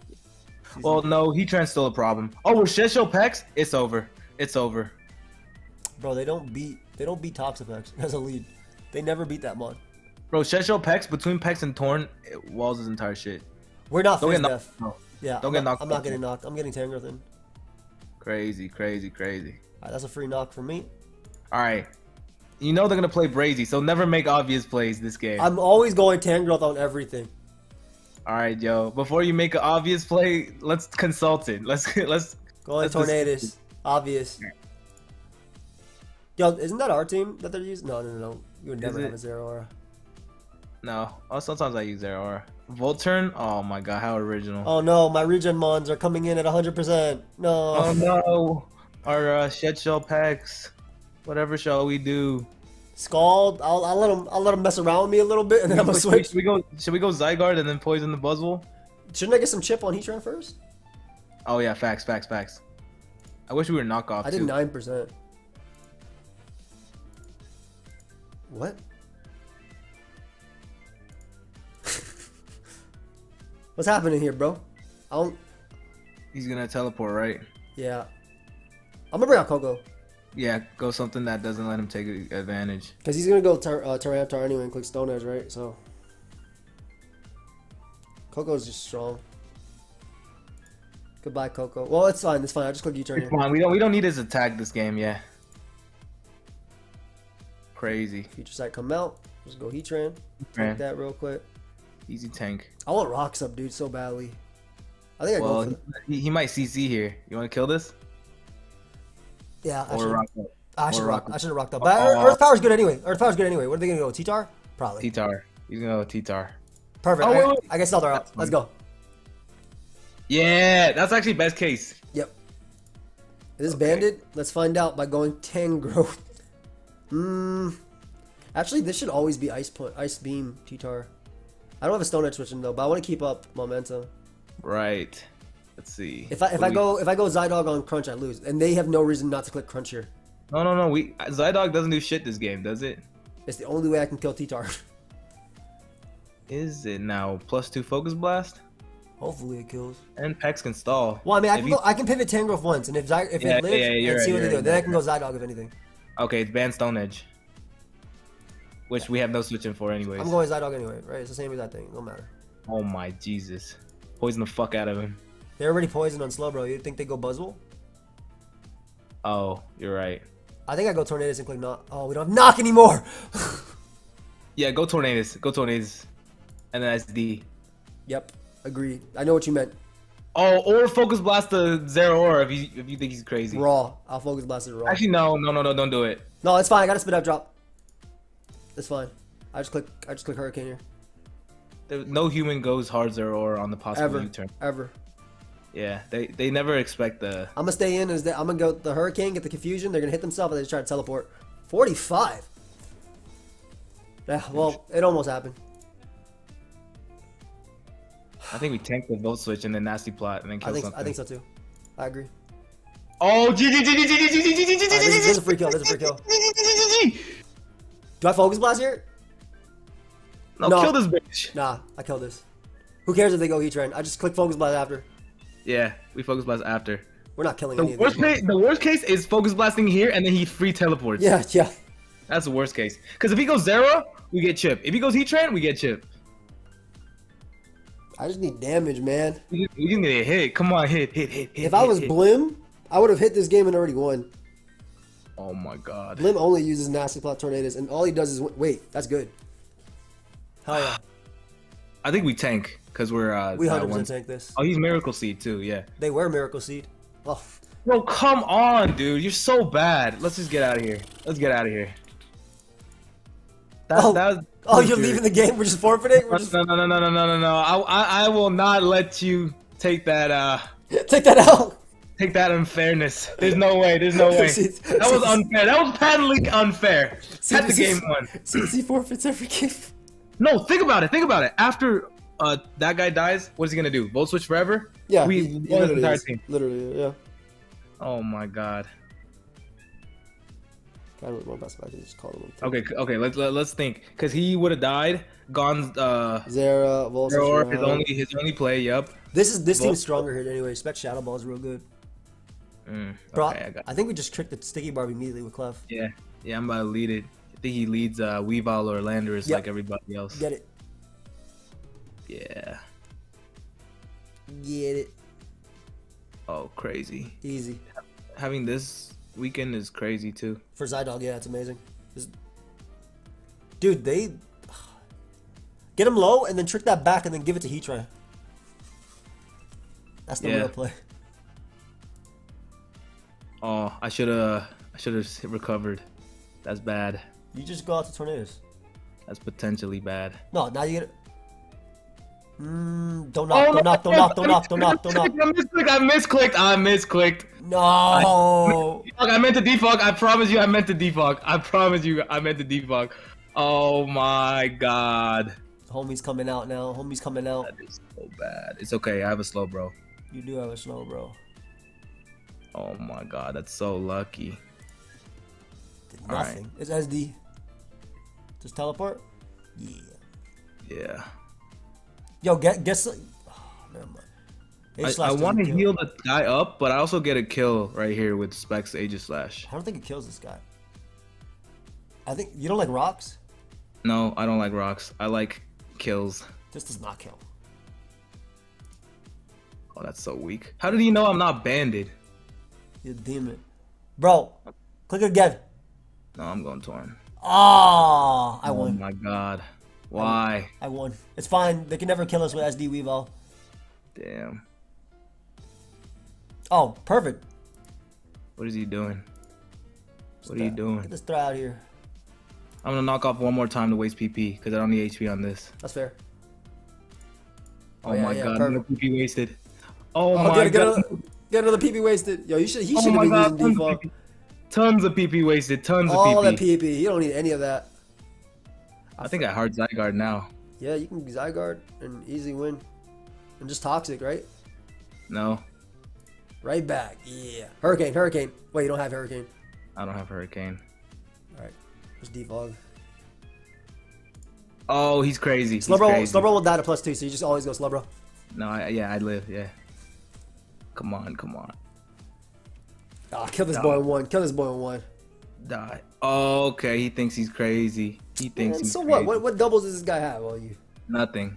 Well, no, he trans still a problem. Oh, we're Shesho Pex. It's over. It's over. Bro, they don't beat they don't beat Toxapex (laughs) as a lead. They never beat that mod. Bro, Shesho Pex between Pex and Torn it walls his entire shit. We're not Don't get knocked. No. Yeah, Don't I'm get not, knocked I'm not getting knocked. I'm getting Tangrowth in. Crazy, crazy, crazy. That's a free knock for me. All right. You know they're gonna play Brazy, so never make obvious plays this game. I'm always going Tangrowth on everything. All right, yo. Before you make an obvious play, let's consult it. Let's (laughs) let's. Going Let's just- Tornadus. Obvious. Yo, isn't that our team that they're using? No, no, no, no. You would never have a Zeraora. No. Oh, sometimes I use Zeraora. Volturn. Oh my god, how original. Oh no, my regen mons are coming in at 100%. No. Oh no. Our uh, shed shell packs. Whatever shall we do? Scald. I'll, I'll let him. I'll let him mess around with me a little bit, and then I'm gonna switch. Should we go? Should we go Zygarde and then poison the Buzzwole? Shouldn't I get some chip on Heatran first? Oh yeah, facts, facts, facts. I wish we were knockoff I did nine percent. What? (laughs) What's happening here, bro? I don't. He's gonna teleport, right? Yeah. I'm gonna bring out Coco Yeah, go something that doesn't let him take advantage. because he's gonna go Tar- uh, Tyranitar anyway and click Stone Edge, right? So. Coco's just strong. Goodbye, Coco. Well, it's fine. It's fine. I just click U-turn It's fine. We don't. We don't need his attack this game. Yeah. Crazy. Future Sight come out. Let's go Heatran. Take that real quick. Easy tank. I want rocks up, dude, so badly. I think I go Well, for the, he, he might CC here. You want to kill this yeah. I or should, rock up? I should rock. I should have rocked up. But Uh, Earth, Power's good anyway. Earth Power's good anyway. What are they gonna go? T-Tar? Probably. T-Tar. He's gonna go T-Tar. Perfect. Oh, I, wait. I guess Zelda out. Let's go. Yeah, that's actually best case. Yep. Is this Okay. banded? Let's find out by going Tangrowth. Hmm. Actually, this should always be Ice Punch, Ice Beam, T-Tar. I don't have a Stone Edge switching though, but I want to keep up momentum. Right. Let's see. If I if What I we- go if I go Zydog on Crunch, I lose, and they have no reason not to click Crunch here. No, no, no. We Zydog doesn't do shit this game, does it? It's the only way I can kill T-Tar. (laughs) Is it now plus two focus blast? Hopefully it kills. And Pex can stall. Well, I mean, I If can you- go, I can pivot Tangrowth once, and if Zy- if Yeah, it lives, yeah, you're and see what they do, right, then I can go Zydog if anything. Okay, it's Ban Stone Edge. Which we have no switching for anyways. I'm going Zydog anyway, right? It's the same as that thing. No matter. Oh my Jesus. Poison the fuck out of him. They're already poisoned on slow, bro. You think they go Buzzwole? Oh, you're right. I think I go Tornadus and click Knock. Oh, we don't have Knock anymore. (laughs) Yeah, go Tornadus. Go Tornadus. And then SD. yep, agreed. I know what you meant. Oh, or Focus Blast the Zeraora if you if you think he's crazy. Raw. I'll focus blast it raw. Actually, no, no, no, no, don't do it. no, it's fine. I got a spit out drop. It's fine. I just click. I just click Hurricane here. There, no human goes hard Zero on the possible Ever. U-turn. Ever. Yeah, they they never expect the. I'm gonna stay in. Is that I'm gonna go the Hurricane, get the confusion. They're gonna hit themselves, and they just try to teleport. 45. Yeah. Well, it almost happened. I think we tanked the volt switch and then nasty plot and then kill I think. something. I think so too. I agree. Oh, this, is, a free kill. This is a free kill. Do I focus blast here? No, No. kill this bitch. Nah, I kill this. Who cares if they go Heatran? I just click focus blast after. Yeah, we focus blast after. We're not killing The any of worst case, the worst case is focus blasting here and then he free teleports. Yeah, yeah. That's the worst case. Because if he goes Zera, we get chip. If he goes Heatran, we get chip. I just need damage, man. We just, we just need a hit. Come on, hit, hit, hit, hit. If I was hit. Blim, I would have hit this game and already won. Oh my god. Blim only uses nasty plot Tornadus, and all he does is w- wait. That's good. Hell yeah, I think we tank because we're uh. we hundred one- percent tank this. Oh, he's Miracle Seed too. Yeah. They wear Miracle Seed. Oh, Bro, come on, dude. You're so bad. Let's just get out of here. Let's get out of here. That, Oh. that was, oh, you're dude. leaving the game? We're just forfeiting. We're just No, no, no, no, no, no, no. I, I, I will not let you take that. Uh, (laughs) take that out. take that unfairness. There's no way. There's no (laughs) way. See- That was unfair. That was patently unfair. See, Had the game won. CC forfeits every (laughs) game. No, think about it. Think about it. After uh that guy dies, what is he gonna do? Volt switch forever? Yeah, we he- he entire is. team. Literally, yeah. Oh my god. I want best. Just call. Okay, okay. Let's let, let's think. Cause he would have died. Gone. Uh, Zera, Volsys, or his only his only play. Yep. This is this Vol- team's stronger here anyway. Spec Shadow Ball is real good. Mm, Bro, I. I think we just tricked the Sticky Barb immediately with Clef. Yeah, yeah. I'm about to lead it. Think he leads uh Weavile or Landers Yep. like everybody else. Get it. Yeah. Get it. Oh, crazy. Easy. Having this weekend is crazy too. For Zydog, yeah, it's amazing. This- Dude, they (sighs) get him low and then trick that back and then give it to Heatran. That's the Yeah. real play. Oh, I should have. I should have recovered. That's bad. You just go out to Tornadus. That's potentially bad. No, now you get. Mm, don't knock, don't knock, don't knock, don't knock, don't knock, don't knock. I misclicked. I misclicked. I misclicked. No. Fuck, I meant to defog. I promise you, I meant to defog. I promise you, I meant to defog. Oh my god, Homie's coming out now. Homie's coming out. that is so bad. It's okay. I have a Slowbro. You do have a snow, bro. Oh my god, that's so lucky. Did All right. nothing. It's SD. Just teleport? Yeah. Yeah. Yo, get get some. Oh, never mind. I, I want to heal the guy up, but I also get a kill right here with Specs Aegislash. I don't think it kills this guy. I think you don't like rocks. No, I don't like rocks. I like kills. This does not kill. Oh, that's so weak. How did he know I'm not banded? You demon, bro. Click again. No, I'm going Torn. Ah, I Oh won. my god. Why? I won. It's fine. They can never kill us with SD Weavile. Damn. Oh, perfect. What is he doing? What are you doing? Get this throw out here. I'm gonna knock off one more time to waste PP because I don't need HP on this. That's fair. Oh, yeah, my yeah, god, perfect. no PP wasted. Oh, Oh, my get, get, god. another, get another PP wasted. Yo, you should. He Oh should have my been god, using default. Tons of PP wasted. Tons of All PP. that PP. You don't need any of that. I think I hard Zygarde now. Yeah, you can Zygarde and easy win. And just toxic, right? No, Right back. Yeah. Hurricane, Hurricane. Wait, you don't have Hurricane. I don't have Hurricane. Alright. Just defog. Oh, he's crazy. He's Slowbro, crazy. Slowbro will die to plus two, so you just always go Slowbro. No, I, yeah, I live. Yeah. Come on, come on. Ah, kill this No. boy in one. Kill this boy in one. Die. Oh, okay. He thinks he's crazy. He thinks Man, he's so crazy. what? what? What doubles does this guy have on you? Nothing.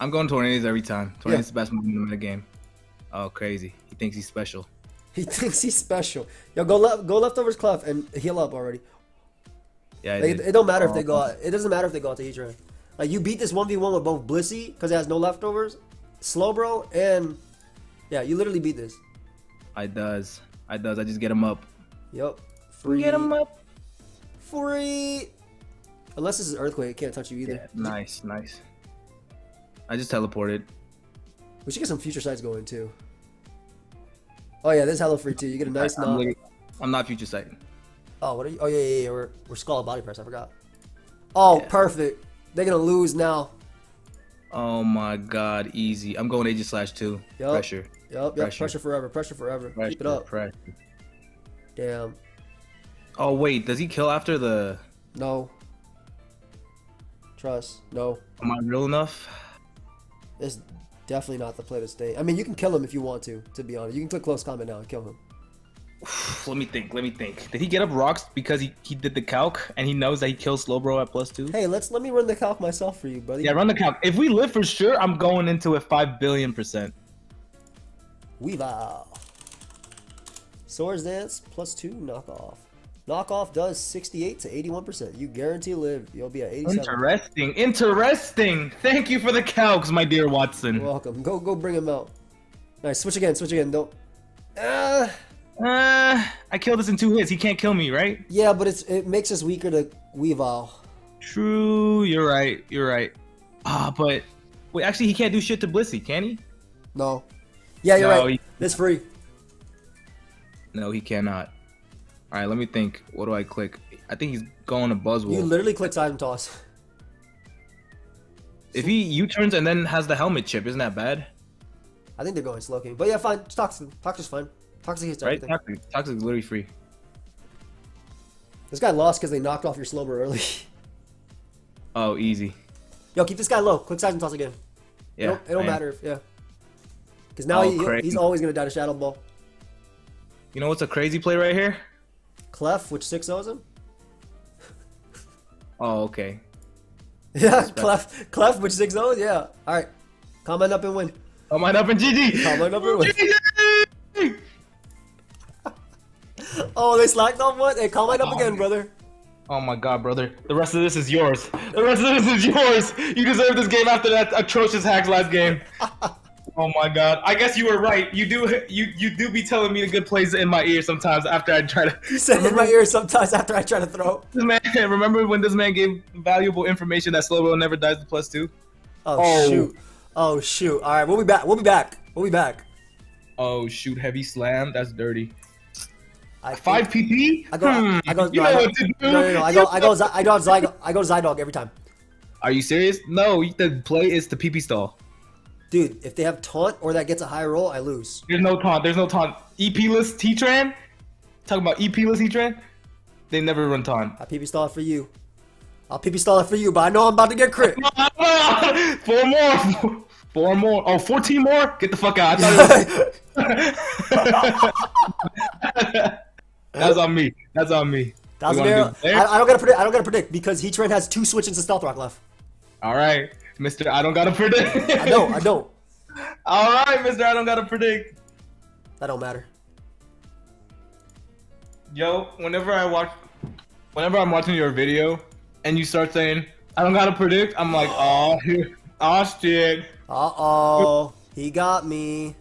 I'm going Tornadus every time. Tornadus is the best move in the game. Oh, crazy. He thinks he's special. He (laughs) thinks he's special. Yo, go left, go leftovers clef and heal up already. Yeah, Like, it, it don't matter if they Oh, go. Out, it doesn't matter if they go out to Heatran. Like you beat this one v one with both Blissey because it has no leftovers, Slowbro, and yeah, you literally beat this. I does. I does. I just get them up. Yup. Free. Get them up. Free. Unless this is earthquake, it can't touch you either. Yeah, nice, nice. I just teleported. We should get some future sights going too. Oh yeah, this is Hello Free too. You get a nice I'm, I'm not future sight. Oh, what are you? Oh yeah, yeah, yeah. We're we're skull body press. I forgot. Oh, Yeah. perfect. They're gonna lose now. Oh my god, easy. I'm going Aegislash two. Yup. Pressure. Yep, yep. Pressure. Pressure. forever. Pressure forever. Pressure. Keep it up. Pressure. Damn. Oh wait, does he kill after the? No. Trust. No. Am I real enough? It's definitely not the play to stay. I mean, you can kill him if you want to, to be honest. You can click close combat now and kill him. (sighs) Let me think. Let me think. Did he get up rocks because he, he did the calc and he knows that he kills Slowbro at plus two? Hey, let's let me run the calc myself for you, buddy. Yeah, run the calc. If we live for sure, I'm going into it five billion percent. Weavile. Swords Dance plus two knockoff. Knockoff does 68 to 81%. You guarantee live. You'll be at 87. Interesting. Interesting. Thank you for the calcs, my dear Watson. Welcome. Go go bring him out. Nice. Switch again. Switch again. Don't. Uh, Uh, I killed this in two hits. He can't kill me, right? yeah, but it's it makes us weaker to Weavile. True. You're right. You're right. Ah, but wait. Actually, he can't do shit to Blissey, can he? No. Yeah, you're No, right. he- That's free. No, he cannot. All right, let me think. What do I click? I think he's going to Buzzwole. You literally click and toss. if he U-turns and then has the helmet chip, isn't that bad? I think they're going Slowking. But yeah, fine. Just Toxic. Toxic's fine. Toxic hits Right? everything. Toxic, Toxic is literally free. This guy lost because they knocked off your Slowbro early. Oh, easy. Yo, keep this guy low. Click side and toss again. Yeah. it don't, it don't matter if yeah. Because now Oh, he, he's always gonna die to Shadow Ball. You know what's a crazy play right here? Clef, which six O's him. (laughs) Oh, okay. Yeah, Clef, Clef, which six O's. Yeah. All right. Comment up and win. Mine up in GG. Comment up and win. (laughs) Oh, they slacked off what? Hey, comment up Oh, again, man. brother. Oh my god, brother. The rest of this is yours. The rest of this is yours. You deserve this game after that atrocious hacks last game. (laughs) Oh my god. I guess you were right. You do you you do be telling me the good plays in my ear sometimes after I try to You said in my ear sometimes after I try to throw. This man remember when this man gave valuable information that Slowbro never dies to plus two? Oh, Oh. shoot. Oh shoot. All right, we'll be back. We'll be back. We'll be back. Oh shoot, heavy slam. That's dirty. I Five PP? I go. Hmm, I go. You no, I know go- what to do. No, no, no. I go. I go. I go. I go Zydog every time. Are you serious? No, the play is the PP stall. Dude, if they have taunt or that gets a high roll, I lose. There's no taunt. There's no taunt. EP-less T-Tran? Talking about EP-less T-Tran? They never run taunt. I PP stall it for you. I'll PP stall it for you, but I know I'm about to get crit. (laughs) Four more. (laughs) Four more. Oh, 14 more? Get the fuck out. I thought was- (laughs) That's on me. That's on me. Thousand We gonna arrow. do there? I, I don't gotta predict. I don't gotta predict because Heatran has two switches to stealth rock left. All right, Mister. I don't gotta predict. I don't. I don't. (laughs) All right, Mister. I don't gotta predict. That don't matter. Yo, whenever I watch, whenever I'm watching your video, and you start saying I don't gotta predict, I'm like, (gasps) oh, (laughs) oh shit. Uh oh. He got me.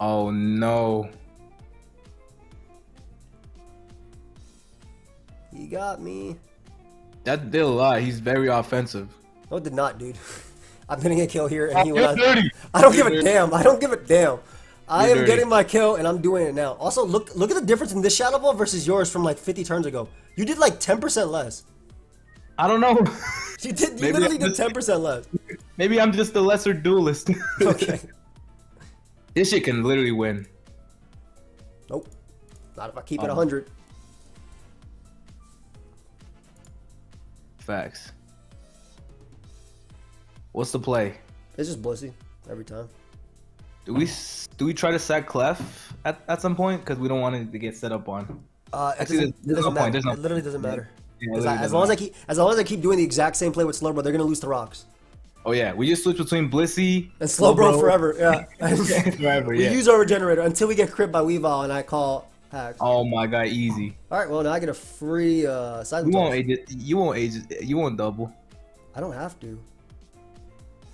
Oh no. He got me. That did a lot. He's very offensive. No, it did not, dude. (laughs) I'm getting a kill here, and he You're went. dirty. I don't give You're a dirty. damn. I don't give a damn. I You're am dirty. getting my kill, and I'm doing it now. Also, look look at the difference in this Shadow Ball versus yours from like 50 turns ago. You did like 10% less. I don't know. (laughs) You did. You Maybe literally I'm did 10% less. Maybe I'm just the lesser duelist. (laughs) Okay. this shit can literally win. Nope. Not if I keep it Um, 100. Facts. What's the play? It's just Blissey every time. Do we do we try to sack Clef at, at some point? Because we don't want it to get set up on. Uh, Actually, there's- there's it doesn't no matter. point, there's no- it literally doesn't matter. Yeah, literally I- as doesn't long as I keep as long as I keep doing the exact same play with Slowbro, they're gonna lose to rocks Oh yeah, we just switch between Blissey and Slowbro forever. Yeah. (laughs) forever. (laughs) we Yeah. use our regenerator until we get crit by Weavile, and I call hacks. oh my god, easy. All right, well now I get a free uh, You won't age it. You won't age it. You won't double. I don't have to.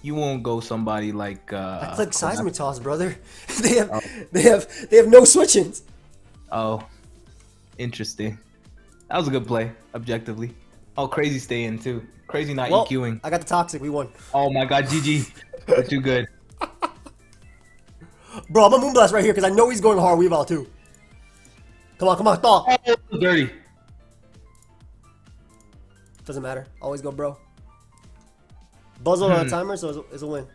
You won't go somebody like. uh I click Seismic Toss, brother. (laughs) they have Oh. they have they have no switchings. Oh, interesting. That was a good play, objectively. Oh, crazy stay in too. Crazy not Well, EQing. I got the toxic. We won, Oh my god, GG. We're too good. (laughs) bro. I'm a moonblast right here because I know he's going hard Weavile too. Come on, come on, thaw. Oh, dirty. Doesn't matter. Always go, bro. Buzzle on Hmm. a timer, so it's a, it's a win.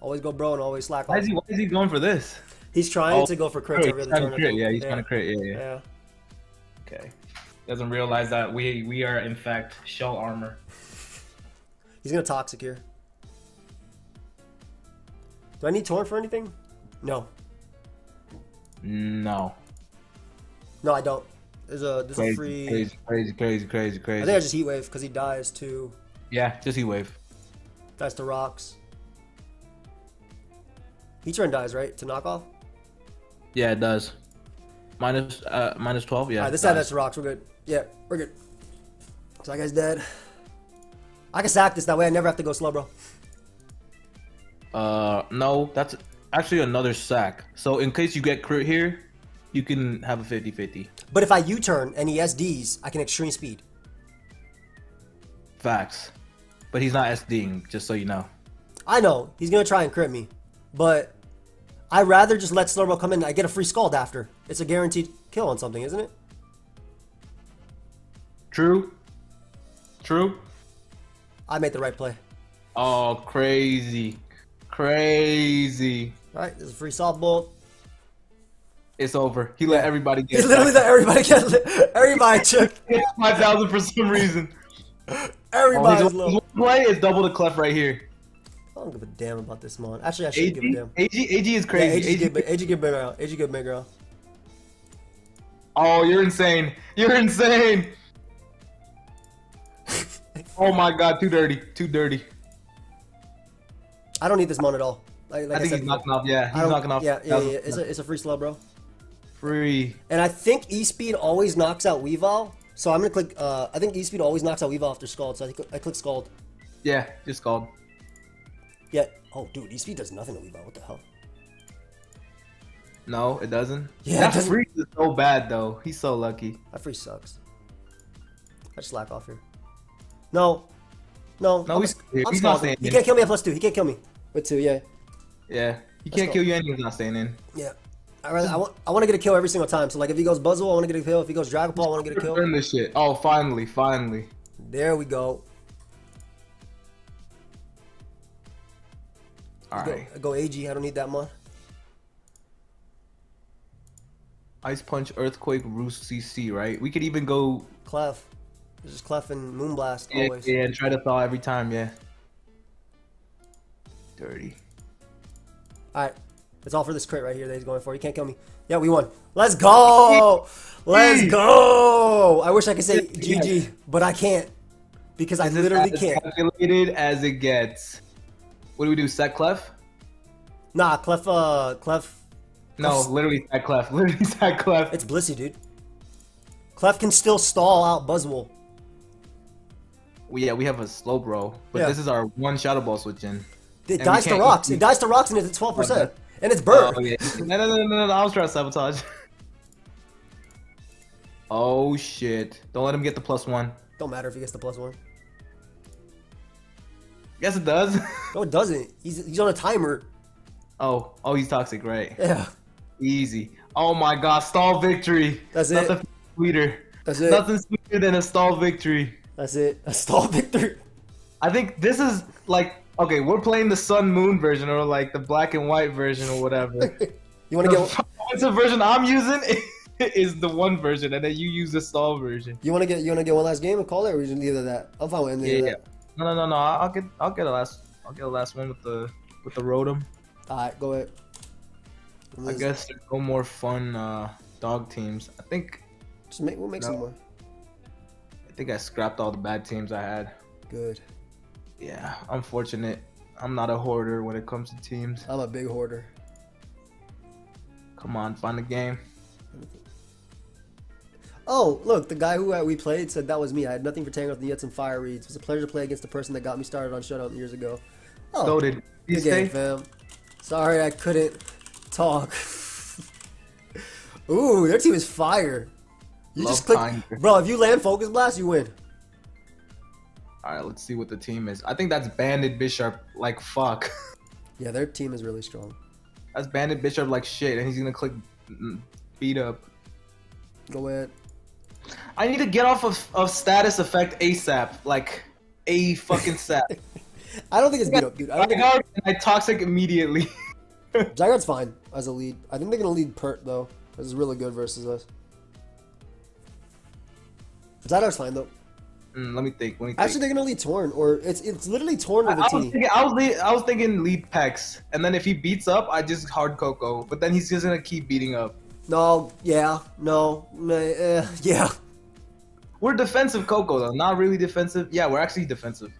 Always go, bro, and always slack Why is he? Why is he going for this? He's trying Oh, to go for crits Crit, every he's other trying turn. to crit. Yeah, he's trying to crit. Yeah, yeah. Yeah. Okay. doesn't realize that we we are in fact shell armor. He's gonna toxic here. Do I need torn for anything? No. No. No, I don't. There's a there's a Crazy, free. crazy, crazy, crazy, crazy, I think I just heat wave because he dies too. yeah, just heat wave. dies to rocks. Heatran dies right to knock off. Yeah, it does. Minus, uh, minus twelve. Yeah. All right, this does. that's rocks. We're good. Yeah, we're good. So that guy's dead. I can sack this that way. I never have to go Slowbro. Uh, no, that's actually another sack. So in case you get crit here, you can have a 50-50. But if I U-turn and he SDs, I can extreme speed. Facts. But he's not SDing, just so you know. I know he's gonna try and crit me, but I'd rather just let Slowbro come in. and I get a free scald after. It's a guaranteed kill on something, isn't it? True. True. I made the right play. Oh, crazy. Crazy. All right, there's a free softball. It's over. He let everybody get It's literally that everybody get everybody (laughs) took. five thousand for some reason. Everybody's His low. one play is double the clef right here. I don't give a damn about this mon. Actually, I should give a damn. AG, AG is Yeah, crazy. AG AG get AG get bigger out. AG get bigger out. oh, you're insane. You're insane. (laughs) oh my god, too dirty. Too dirty. I don't need this mon at all. Like, like I think said he's knocking off. Yeah, I he's don't- knocking off. Yeah, yeah, yeah. 1,000. It's a, it's a free Slowbro. Free. And I think E Speed always knocks out Weavile. So I'm gonna click. Uh, I think E Speed always knocks out Weavile after Scald. So I think I click Scald. Yeah, just called. Yeah. Oh, dude, E Speed does nothing to Weavile. What the hell? No, it doesn't. Yeah, that doesn't- freeze is so bad though. He's so lucky. That free sucks. I just slack off here. No. No. No, I'm, he's- he's not staying He can't kill me at plus two. He can't kill me. With two, yeah. Yeah, he Let's can't go. kill you and he's not staying in. Yeah. I, rather, I want I want to get a kill every single time. So like if he goes Buzzwole, I want to get a kill. If he goes Dragon Ball, I want to get a kill. Turn this shit. Oh, finally, finally. There we go. All Go, right. go AG. I don't need that much. Ice Punch, Earthquake, Roost, CC. Right. We could even go. Clef. Just Clef and Moonblast Yeah, always. yeah, and try to thaw every time. Yeah. Dirty. Alright. It's all for this crit right here that he's going for. He can't kill me. Yeah, we won. Let's go! Let's go! I wish I could say GG, but I can't. Because I This is literally as can't. calculated as it gets. What do we do? Set Clef? Nah, Clef, uh, Clef. No, literally Set Clef. (laughs) Literally Set Clef. It's Blissey, dude. Clef can still stall out Buzzwole. Well, yeah, we have a Slowbro, but Yeah. this is our one Shadow Ball switch in. It we dies to rocks. It dies to rocks and it's at 12%. Okay. And it's bird. Oh, yeah. No, no, no, no, no, no, I was trying to sabotage. (laughs) Oh shit! Don't let him get the plus one. Don't matter if he gets the plus one. Yes, it does. No, it doesn't. He's, he's on a timer. oh, oh, he's toxic, right? Yeah. Easy. Oh my god, stall victory. That's it. Nothing sweeter. That's it. Nothing sweeter than a stall victory. That's it. A stall (laughs) victory. I think this is like okay, we're playing the sun moon version or like the black and white version or whatever. (laughs) You want to the get offensive version I'm using (laughs) is the one version, and then you use the stall version. you want to get you want to get one last game and call it, or we just leave it that? I'm fine with ending Yeah, yeah. that. No, no, no, no. I'll get, I'll get a last, I'll get a last one with the, with the Rotom. All right, go ahead. I guess there's no more fun uh, dog teams. I think, just make we'll make some more. I think I scrapped all the bad teams I had. Good. Yeah, unfortunate. I'm not a hoarder when it comes to teams. I'm a big hoarder. Come on, find a game. Oh, look, the guy who uh, we played said that was me. I had nothing for Tangrowth and yet some fire reads. It was a pleasure to play against the person that got me started on Showdown years ago. Oh, So did good game, fam. Sorry I couldn't talk. (laughs) Ooh, their team is fire. You just Love click, Tiger. bro. If you land Focus Blast, you win. All right, let's see what the team is. I think that's Bandit Bisharp. Like fuck. (laughs) Yeah, their team is really strong. That's Bandit Bisharp like shit, and he's gonna click mm, beat up. Go ahead. I need to get off of, of status effect ASAP. Like a fucking sap. (laughs) I don't think it's beat up, dude. I don't think Zygarde and I toxic immediately. (laughs) Zygarde's fine as a lead. I think they're gonna lead Pert though. This is really good versus us. Zydog's fine though. Mm, let me think. Let me think. Actually, they're gonna lead Torn, or it's it's literally Torn I, with I a was thinking, I was, lead, I was thinking lead Pex, and then if he beats up, I just hard Coco. But then he's just gonna keep beating up. No, yeah, no, eh, yeah. We're defensive Coco though, not really defensive. Yeah, we're actually defensive.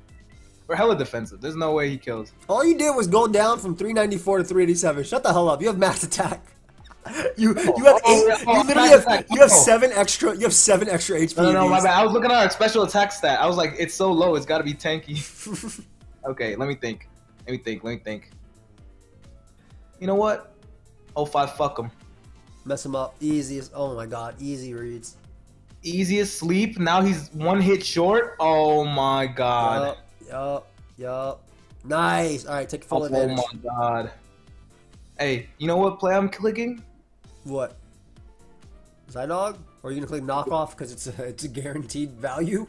We're hella defensive. There's no way he kills. All you did was go down from 394 to 387. Shut the hell up. You have max attack. You you oh, have Oh, eight. yeah, oh, You literally have you have Oh. seven extra. You have seven extra HP. No, no, no, my bad. I was looking at our special attack stat. I was like, it's so low, it's gotta be tanky. (laughs) okay, let me think. Let me think. Let me think. You know what? Oh five, fuck him. Mess him up. Easiest. Oh my god. Easy reads. Easiest sleep. Now he's one hit short. Oh my god. Yup. Yup. Yup. Nice. All right. Take a full oh, oh, advantage. my god. Hey, you know what play I'm clicking? What? Zydog? Or are you gonna click knockoff because it's a, it's a guaranteed value?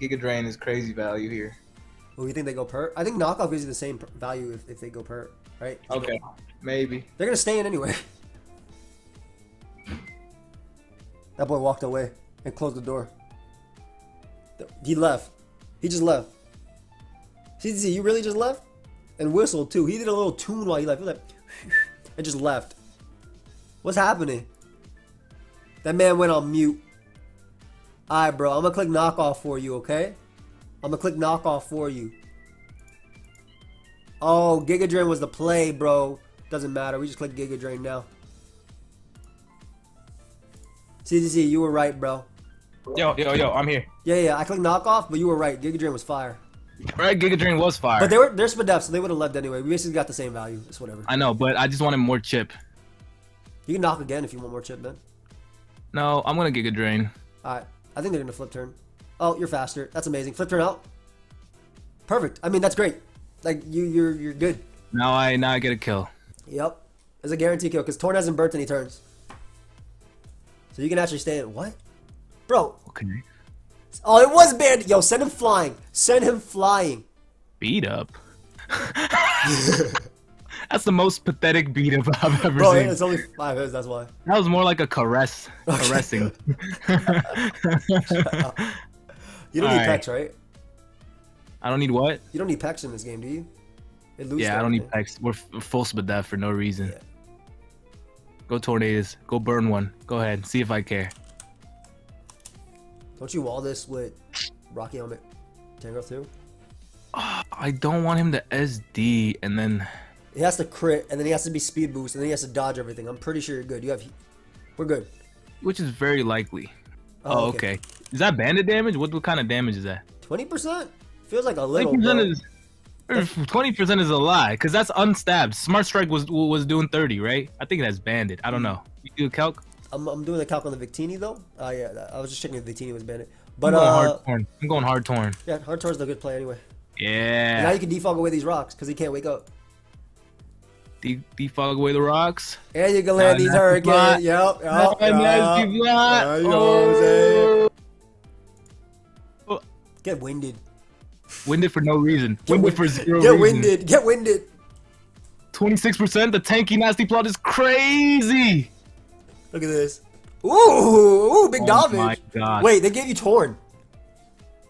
Giga Drain is crazy value here. Or you think they go per? I think knockoff gives you the same value if, if they go per, right? Okay, maybe. They're gonna stay in anyway. (laughs) That boy walked away and closed the door. He left. He just left. CZ, you really just left? And whistled too. He did a little tune while he left. He was like, (laughs) and just left. What's happening? That man went on mute. Alright, bro. I'm gonna click knockoff for you, okay? I'm gonna click knockoff for you. Oh, Giga Drain was the play, bro. Doesn't matter. We just click Giga Drain now. CTC, you were right, bro. Yo, yo, yo, I'm here. Yeah, yeah. I clicked knockoff, but you were right. Giga Drain was fire. Right, Giga Drain was fire. But they were they're Spadef, so they would have left anyway. We basically got the same value. It's whatever. I know, but I just wanted more chip. You can knock again if you want more chip, man. No, I'm gonna Giga Drain. Alright. I think they're gonna flip turn. Oh, you're faster. That's amazing. Flip turn out. Perfect. I mean that's great. Like you you're you're good. Now I now I get a kill. Yep. It's a guarantee kill because Torn hasn't burnt any turns. So you can actually stay in what? Bro. Okay. Oh, it was banned. Yo, send him flying. Send him flying. Beat up. (laughs) (laughs) That's the most pathetic beat up I've ever seen. Bro, seen. it's only five hits, that's why. That was more like a caress, Okay. caressing. (laughs) (laughs) You don't need Alright. Pex, right? I don't need what? You don't need Pex in this game, do you? It loses Yeah, I don't need Pex. We're full spadef for no reason. Yeah. Go Tornadus. Go burn one. Go ahead. See if I care. Don't you wall this with Rocky Helmet Tango too? (sighs) I don't want him to SD and then He has to crit, and then he has to be speed boost, and then he has to dodge everything. I'm pretty sure you're good. You have, we're good. which is very likely. Oh, Oh, okay. okay. Is that bandit damage? What, what kind of damage is that? Twenty percent feels like a little. Twenty percent is twenty percent is a lie because that's unstabbed. Smart strike was was doing thirty, right? I think that's bandit. I don't know. You do a calc. I'm, I'm doing the calc on the Victini though. Uh, yeah, I was just checking if Victini was bandit. I'm But going uh, hard torn. I'm going hard torn. yeah, hard tor's the good play anyway. And Yeah. now you can defog away these rocks because he can't wake up, De- defog away the rocks. and you can land Uh, these hurricanes. Yep, yep. Yep. nasty block. Yeah, you know what I'm saying. Oh. Get winded. Winded for no reason. Get Winded win- for zero Get reason. winded. Get winded. Twenty-six percent. The tanky nasty plot is crazy. Look at this. Ooh, ooh, big Oh damage. my God. Wait, they gave you torn.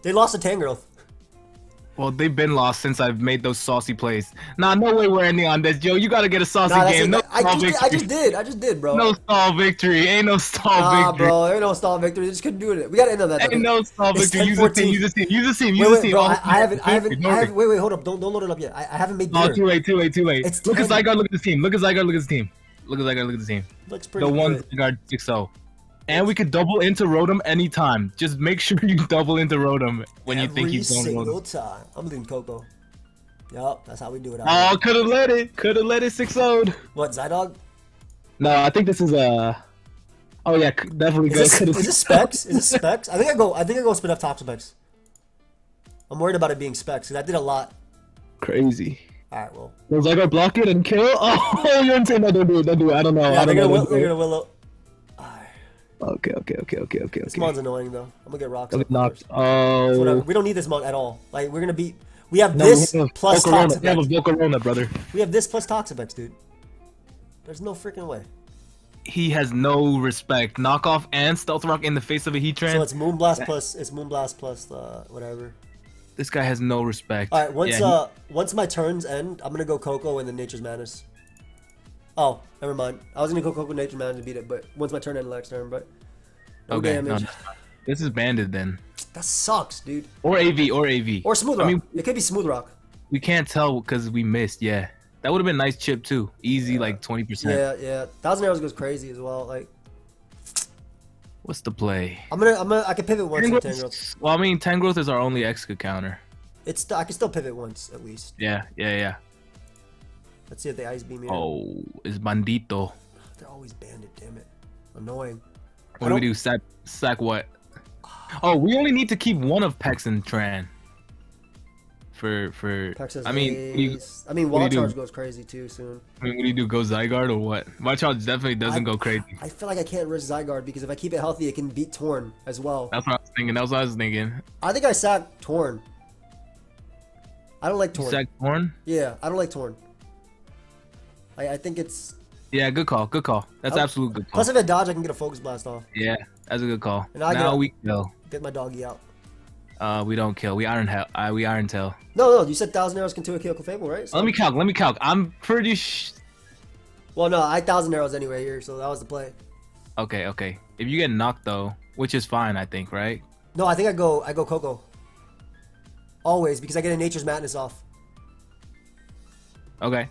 They lost a Tangrowth. Well, they've been lost since I've made those saucy plays. Nah, no way we're ending on this, Joe. You gotta get a saucy Nah, game. No I, just did. I just did. I just did, bro. No stall victory. Ain't no stall Nah, victory. bro. Ain't no stall victory. They just couldn't do it. We gotta end on that. Ain't though. no stall It's victory. Use the 10-14. team. Use the team. Use the team. Use the team. bro. I, I haven't. I haven't. I haven't. wait, wait. Hold up. Don't don't load it up yet. I, I haven't made Oh, too late. Too late. Too late. It's look at 10. Zygarde. Look at this team. Look at Zygarde. Look at this team. Look at Zygarde. Look at this team. Looks pretty The one good. Zygarde 6-0. And we could double into Rotom anytime. Just make sure you (laughs) double into Rotom when you think Every he's going single Rotom. time. I'm leaving Coco. Yup, that's how we do it. Oh, could have let it. Could have let it 6-0'd. What Zydog? No, I think this is Uh... Oh yeah, definitely Is go. this, (laughs) is this (laughs) specs? Is this specs? I think I go. I think I go spin up top specs. I'm worried about it being specs because I did a lot. Crazy. All right, well, Was I gonna block it and kill? Oh, you're insane. No, don't do it. Don't do it. I don't know. yeah, I don't know. will, Don't they're gonna willow. Alright, Okay, okay, okay, okay, okay, This okay. mon's annoying though. I'm gonna get rocks. Don't up get knocked. first. So. Oh. We don't need this mon at all. Like we're gonna beat. We have No, this we have plus Volcarona. We have a Volcarona, brother. We have this plus Toxapex, dude. There's no freaking way. he has no respect. Knockoff and Stealth Rock in the face of a Heatran. So it's Moonblast plus it's Moonblast plus uh, whatever. this guy has no respect. All right, once Yeah, he- uh once my turns end, I'm gonna go Coco and then Nature's Madness. Oh, never mind. I was gonna go Coco Nature Madness to beat it, but once my turn ended next turn, but no okay, damage. no. this is banded then, That sucks, dude. or AV, or AV, Or Smooth Rock. I mean, it could be Smooth Rock. we can't tell because we missed. Yeah, that would have been nice chip too. Easy, like twenty percent. Yeah, yeah. Thousand Arrows goes crazy as well. Like What's the play? I'm gonna, I'm gonna, I can pivot once with Tangrowth. Tangrowth- Well, I mean, Tangrowth is our only Exca counter. It's, I can still pivot once at least. Yeah, yeah, yeah. Let's see if they ice beam me. Oh, it's Bandito. They're always banded. Damn it, annoying. What do we do? Sack, sack what? (sighs) Oh, we only need to keep one of Pex and Tran. For for, Pex I mean, you. I mean, what do Wall you do? Charge goes crazy too soon. I mean, what do you do? Go Zygarde or what? My charge definitely doesn't I- go crazy. I feel like I can't risk Zygarde because if I keep it healthy, it can beat Torn as well. That's what I was thinking. That's what I was thinking. I think I sack Torn. I don't like Torn. Sack Horn? Yeah, I don't like Torn. I, I think it's. Yeah, good call. Good call. That's Oh, absolute good call. Plus, if I dodge, I can get a Focus Blast off. Yeah, that's a good call. And I now got- we kill. Get my doggy out. Uh, we don't kill. We iron hell. Uh, we iron tail. No, no, you said Thousand Arrows can 2 kill Clefable, right? So- Let me calc. Let me calc. I'm pretty sh. well, no, I Thousand Arrows anyway here, so that was the play. Okay, okay. If you get knocked though, which is fine, I think, right? No, I think I go, I go Coco. Always, because I get a Nature's Madness off. Okay.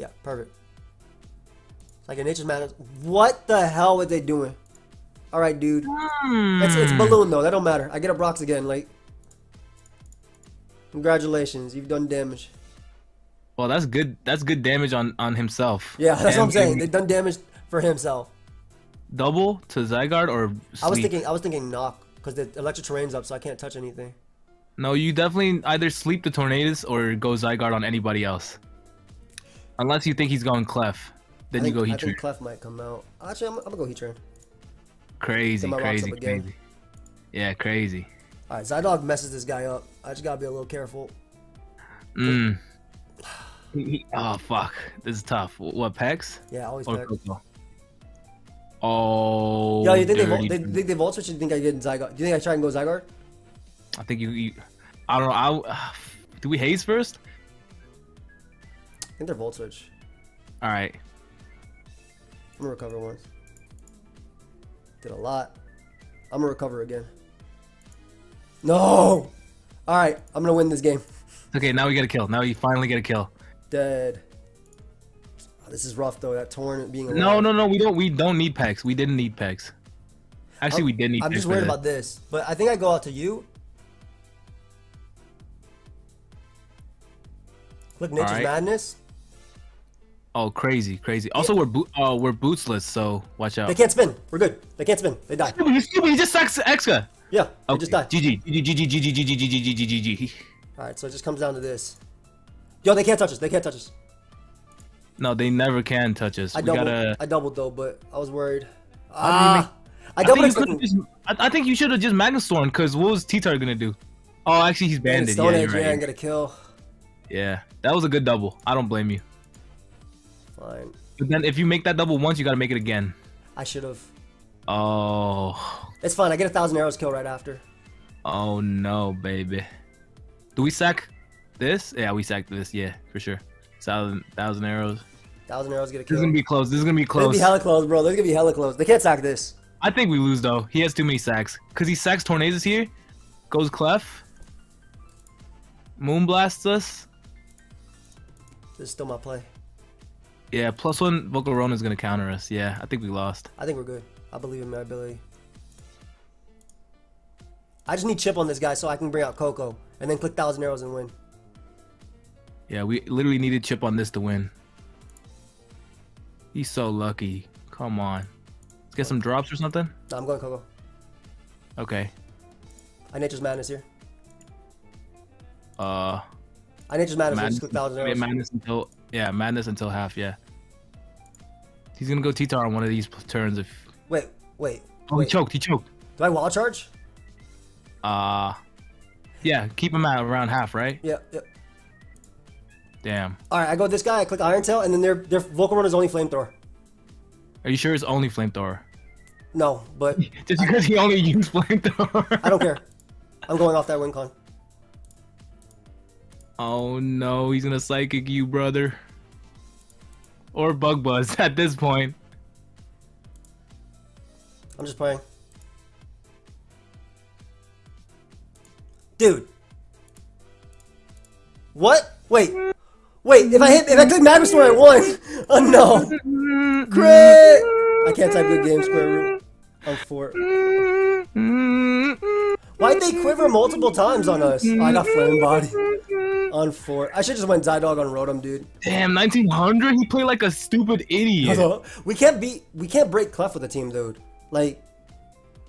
Yeah, perfect. It's like a Nature's Madness. What the hell were they doing? All right, dude. It's, it's Hmm. balloon though. That don't matter. I get a rocks again. Like, congratulations, you've done damage. Well, that's good. That's good damage on on himself. Yeah, that's what I'm saying. They've done damage for himself. Double to Zygarde or I was thinking, I was thinking knock because the electric terrain's up, so I can't touch anything. No, you definitely either sleep the Tornadus or go Zygarde on anybody else. Unless you think he's going Clef, then I you think, go I think Heatran. Clef might come out. Actually, I'm, I'm gonna go Heatran. Crazy, Get my rocks crazy, crazy. Yeah, crazy. All right, Zydog messes this guy up. I just gotta be a little careful. Mm. Oh fuck, this is tough. What Pex Yeah, always or pack. Coco? Oh, Yo, you think they, dirty they think they volt switch? Or you think I get Zygarde? Do you think I try and go Zygarde? I think you, you. I don't know. I (sighs) do we haze first? I think they're volt switch. All right. I'm gonna recover once. Did a lot. I'm gonna recover again. No. All right, I'm gonna win this game. Okay, now we get a kill. Now you finally get a kill. Dead. Oh, this is rough though. That torn being alive. No, no, no. We don't. We don't need Pex. We didn't need Pex. Actually, I'm- we did need. I'm just worried about this, but I think I go out to you. Click Nature's Alright. Madness. Oh, crazy, crazy. Also, yeah. we're boot, uh, we're bootsless, so watch out. They can't spin. We're good. They can't spin. They die. He just sucks Exca. Yeah, they just die. GG, GG, GG, GG, GG, GG, GG, GG. All right, so it just comes down to this. Yo, they can't touch us. They can't touch us. No, they never can touch us. I we doubled. Gotta... I doubled though, but I was worried. Ah, uh, I doubled. I think, just, I, think you should have just Magma Storm, because what was T-Tar gonna do? Oh, actually, he's banded. Stone yeah, Age, right. yeah, I got a kill. Yeah, that was a good double. I don't blame you. Fine. But then if you make that double once, you gotta make it again. I should have. Oh, It's fine. I get a thousand arrows kill right after. oh no, baby. Do we sack this? Yeah, we sacked this. Yeah, for sure. Thousand, thousand arrows. Thousand arrows get a kill. This is gonna be close. This is gonna be It's gonna be hella close, bro. This is gonna be hella close. They can't sack this. I think we lose though. He has too many sacks. Cause he sacks Tornadus here, goes Clef, Moonblasts us. This is still my play. Yeah, plus one Volcarona is gonna counter us. Yeah, I think we lost. I think we're good. I believe in my ability. I just need chip on this guy so I can bring out Coco and then click thousand arrows and win. Yeah, we literally needed chip on this to win. He's so lucky. Come on. Let's get some drops or something. No, I'm going Coco. Okay. I Nature's Madness here. Uh, I Nature's Madness. madness, Just click thousand arrows. madness until yeah, madness until half. Yeah. He's gonna go T-Tar on one of these turns. If Wait, wait, oh, he choked. He choked. Do I wall charge? Uh, yeah. Keep him at around half, right? Yeah, yeah. Damn. All right, I go with this guy. I click Iron Tail, and then their their Volcarona is only flamethrower. Are you sure it's only flamethrower? No, but (laughs) Just because he only used flamethrower. I don't care. I'm going off that win con. Oh no, he's gonna psychic you, brother. Or bug buzz (laughs) at this point. I'm just playing. Dude. What? Wait. Wait, if I hit if I click Magma Storm I won. Oh no. Crit! I can't type good game square root. I'm for Why'd they quiver multiple times on us? Oh, I got flame body. On four. I should just went Zydog on Rotom, dude. Damn, 1900? He played like a stupid idiot. we can't beat we can't break Clef with a team, dude. Like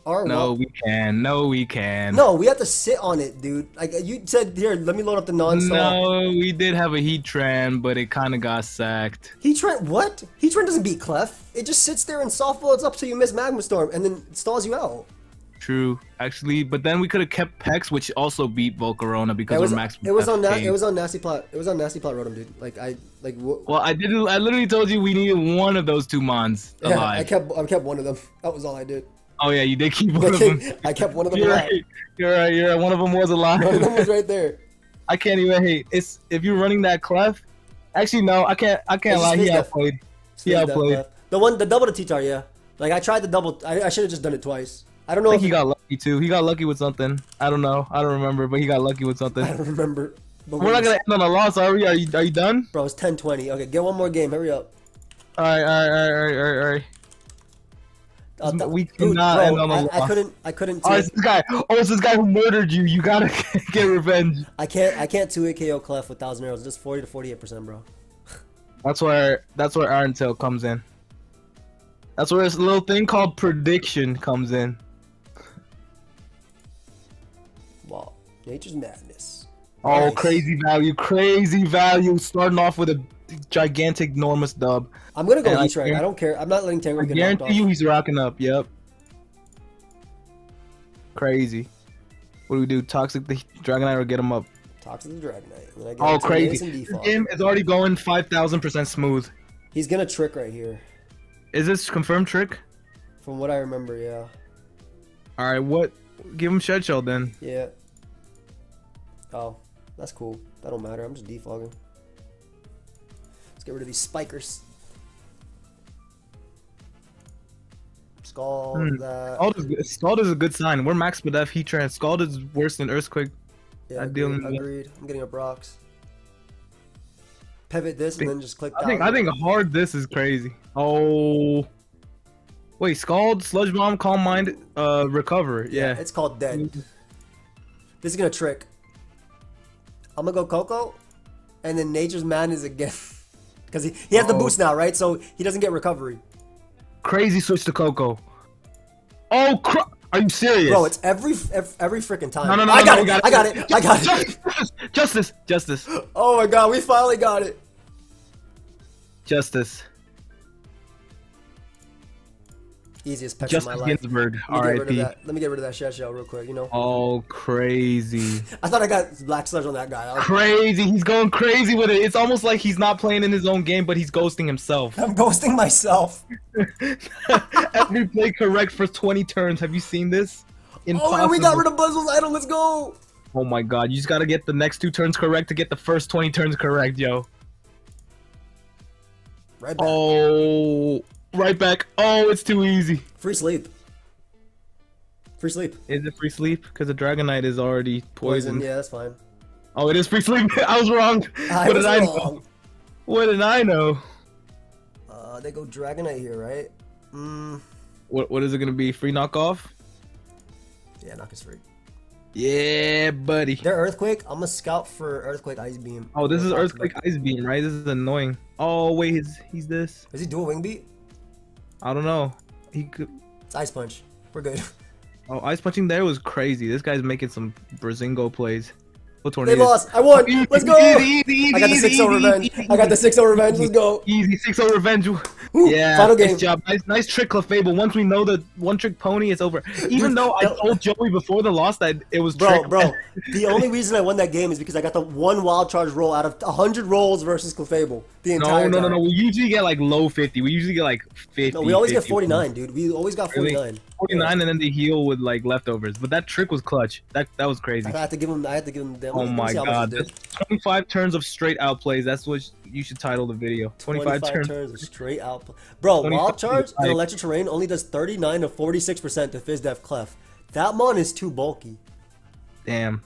our No, we can. No, we can. No, we have to sit on it, dude. Like you said, here, let me load up the non-stop. No, we did have a Heatran, but it kind of got sacked. Heatran, what? Heatran doesn't beat Clef. It just sits there and soft builds up so you miss Magma Storm and then stalls you out. True, actually, but then we could have kept Pex, which also beat Volcarona because was, we're max. it was on that. FK. It was on nasty plot. It was on nasty plot Rotom, dude. Like I like. wh- Well, I didn't. I literally told you we needed one of those two mons (laughs) alive. yeah. I kept I kept one of them. That was all I did. oh yeah, you did keep (laughs) one I of them. I kept one of them You're alive. right. You're right. You're right. One of them was alive. (laughs) One of them was right there. I can't even hate. It's if you're running that clef. Actually, no, I can't. I can't It's lie. He outplayed. He outplayed. The one, the double to T-Tar, yeah. Like I tried the double. I, I should have just done it twice. I don't know I if think he got lucky too. He got lucky with something. I don't know. I don't remember, but he got lucky with something. (laughs) I don't remember. But We're not gonna end on a loss, are we? Are you? Are you done? Bro, it's 10-20. Okay, get one more game. Hurry up. All right, all right, all right, all right, all right. All right. I'll We cannot bro, end on a I, loss. I couldn't. I couldn't. Oh, it's this guy. Oh, it's this guy who murdered you. You gotta (laughs) get revenge. I can't. I can't two hit KO Clef with thousand arrows. Just 40 to 48 percent, bro. (laughs) That's where that's where Iron Tail comes in. That's where this little thing called prediction comes in. Nature's madness. Oh, Nice. crazy value, crazy value. Starting off with a gigantic, enormous dub. I'm gonna go Heatran. I don't care. I'm not letting Tango I get knocked off. guarantee you, he's rocking up. Yep. Crazy. What do we do? Toxic the Dragonite or get him up? Talk to the Dragonite. and then I Oh, crazy. This game is already going 5,000% smooth. He's gonna trick right here. Is this confirmed trick? From what I remember, yeah. Alright, what? Give him Shed Shell then. Yeah. Oh, that's cool. That don't matter. I'm just defogging. Let's get rid of these spikers. Skull Hmm. Scald is, Scald is a good sign. We're max Def Heatran. Scald is worse than Earthquake. yeah, agreed, agreed. I'm getting a Brox. Pivot this and then just click I think. I think hard this is crazy. Oh. Wait, Scald, Sludge Bomb, Calm Mind, uh, Recover. Yeah. It's called dead. This is gonna trick. I'm gonna go Koko, and then Nature's Madness again. (laughs) Because he, he has the Oh. boost now, right? So he doesn't get recovery. Crazy switch to Koko. Oh, cr- are you serious? Bro, it's every every, every freaking time. No, no, no, I got we it. got I it. got it. I got it. Justice, justice, justice, Oh my god, we finally got it. justice. Easiest peck of my life. Ginsburg, Let me, get rid of R.I.P. that. Let me get rid of that shell shell real quick. You know, Oh, crazy, (laughs) I thought I got black sludge on that guy. Was- crazy. He's going crazy with it. It's almost like he's not playing in his own game, but he's ghosting himself. I'm ghosting myself. (laughs) Every play correct for 20 turns. Have you seen this? Oh, and we got rid of Buzzwole's idol. Let's go. Oh my god, you just gotta get the next two turns correct to get the first 20 turns correct, yo. Right back. Oh, right back. Oh, it's too easy. Free sleep. Free sleep. Is it free sleep? Because the Dragonite is already Poison. poisoned. Yeah, that's fine. Oh, it is free sleep. (laughs) I was wrong. I what was did I know? What did I know? Uh, they go Dragonite here, right? Mm, What What is it gonna be? Free knockoff? yeah, knock is free. Yeah, buddy. They're Earthquake. I'm gonna scout for Earthquake Ice Beam. Oh, this is Earthquake Ice Beam, right? This is annoying. Oh wait, he's he's this. Is he dual wing beat? I don't know. He could. It's Ice Punch. We're good. (laughs) Oh, ice punching there was crazy. This guy's making some Brazingo plays. What tornado? They lost. I won. Let's go. Easy, easy, easy, I got the easy, 6 0 revenge. easy, I got the 6 0 revenge. Let's go. Easy 6-0 revenge. Woo, yeah, final nice game. job. Nice, nice trick, Clefable. Once we know the one trick pony, it's over. Even though I told Joey before the loss that it was Bro, trick. bro, (laughs) the only reason I won that game is because I got the one wild charge roll out of 100 rolls versus Clefable. The No, entire no, no, time. no. We usually get like low 50. We usually get like 50. No, we always get 51. 49, dude. We always got Really? 49. 49 and then they heal with like leftovers. But that trick was clutch. That that was crazy. I had to give him. I had to give him. Oh my see how much god. it did. That's 25 turns of straight outplays. That's what you should title the video. 25, turns. turns of straight out. Bro, 25 wild charge like- electric terrain only does 39 to 46 percent to Phys Def Clef. That mon is too bulky. Damn.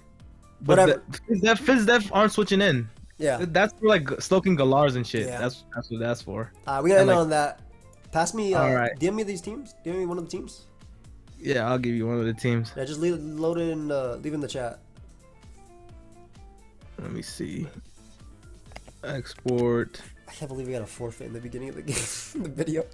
But Whatever. the, Phys Def, Phys Def aren't switching in. Yeah. That's for like stoking Galars and shit. Yeah. That's that's what that's for. Uh, we gotta And, end like- on that. Pass me. Uh, Alright. DM me these teams. DM me one of the teams. Yeah, I'll give you one of the teams. Yeah, just leave, load it in. Uh, leave in the chat. Let me see. Export. I can't believe we got a forfeit in the beginning of the (laughs) game, the video.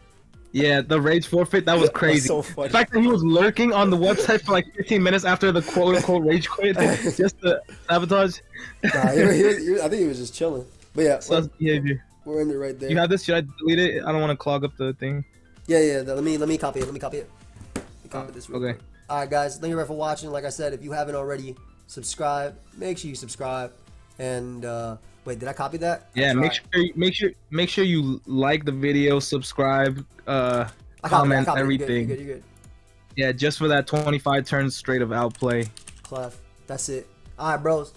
Yeah, the rage forfeit that was crazy. so funny. The fact that he was lurking on the website for like 15 minutes after the quote unquote rage quit (laughs) just to sabotage. Nah, he, he he I think he was just chilling. But yeah, Sus behavior. we're in it right there. You have this? Should I delete it? I don't want to clog up the thing. Yeah, yeah. Let me let me copy it. Let me copy it. Let me copy uh, this. Real okay. quick. All right, guys. Thank you very much for watching. Like I said, if you haven't already, subscribe. Make sure you subscribe. And uh, wait, did I copy that? Yeah, make sure make sure make sure you like the video, subscribe, uh, I copied it, I comment copied. You're good, everything. You're good. You're good. Yeah, just for that 25 turns straight of outplay. Clef. That's it. All right, bros.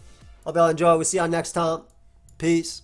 Hope y'all enjoy. We'll see y'all next time. Peace.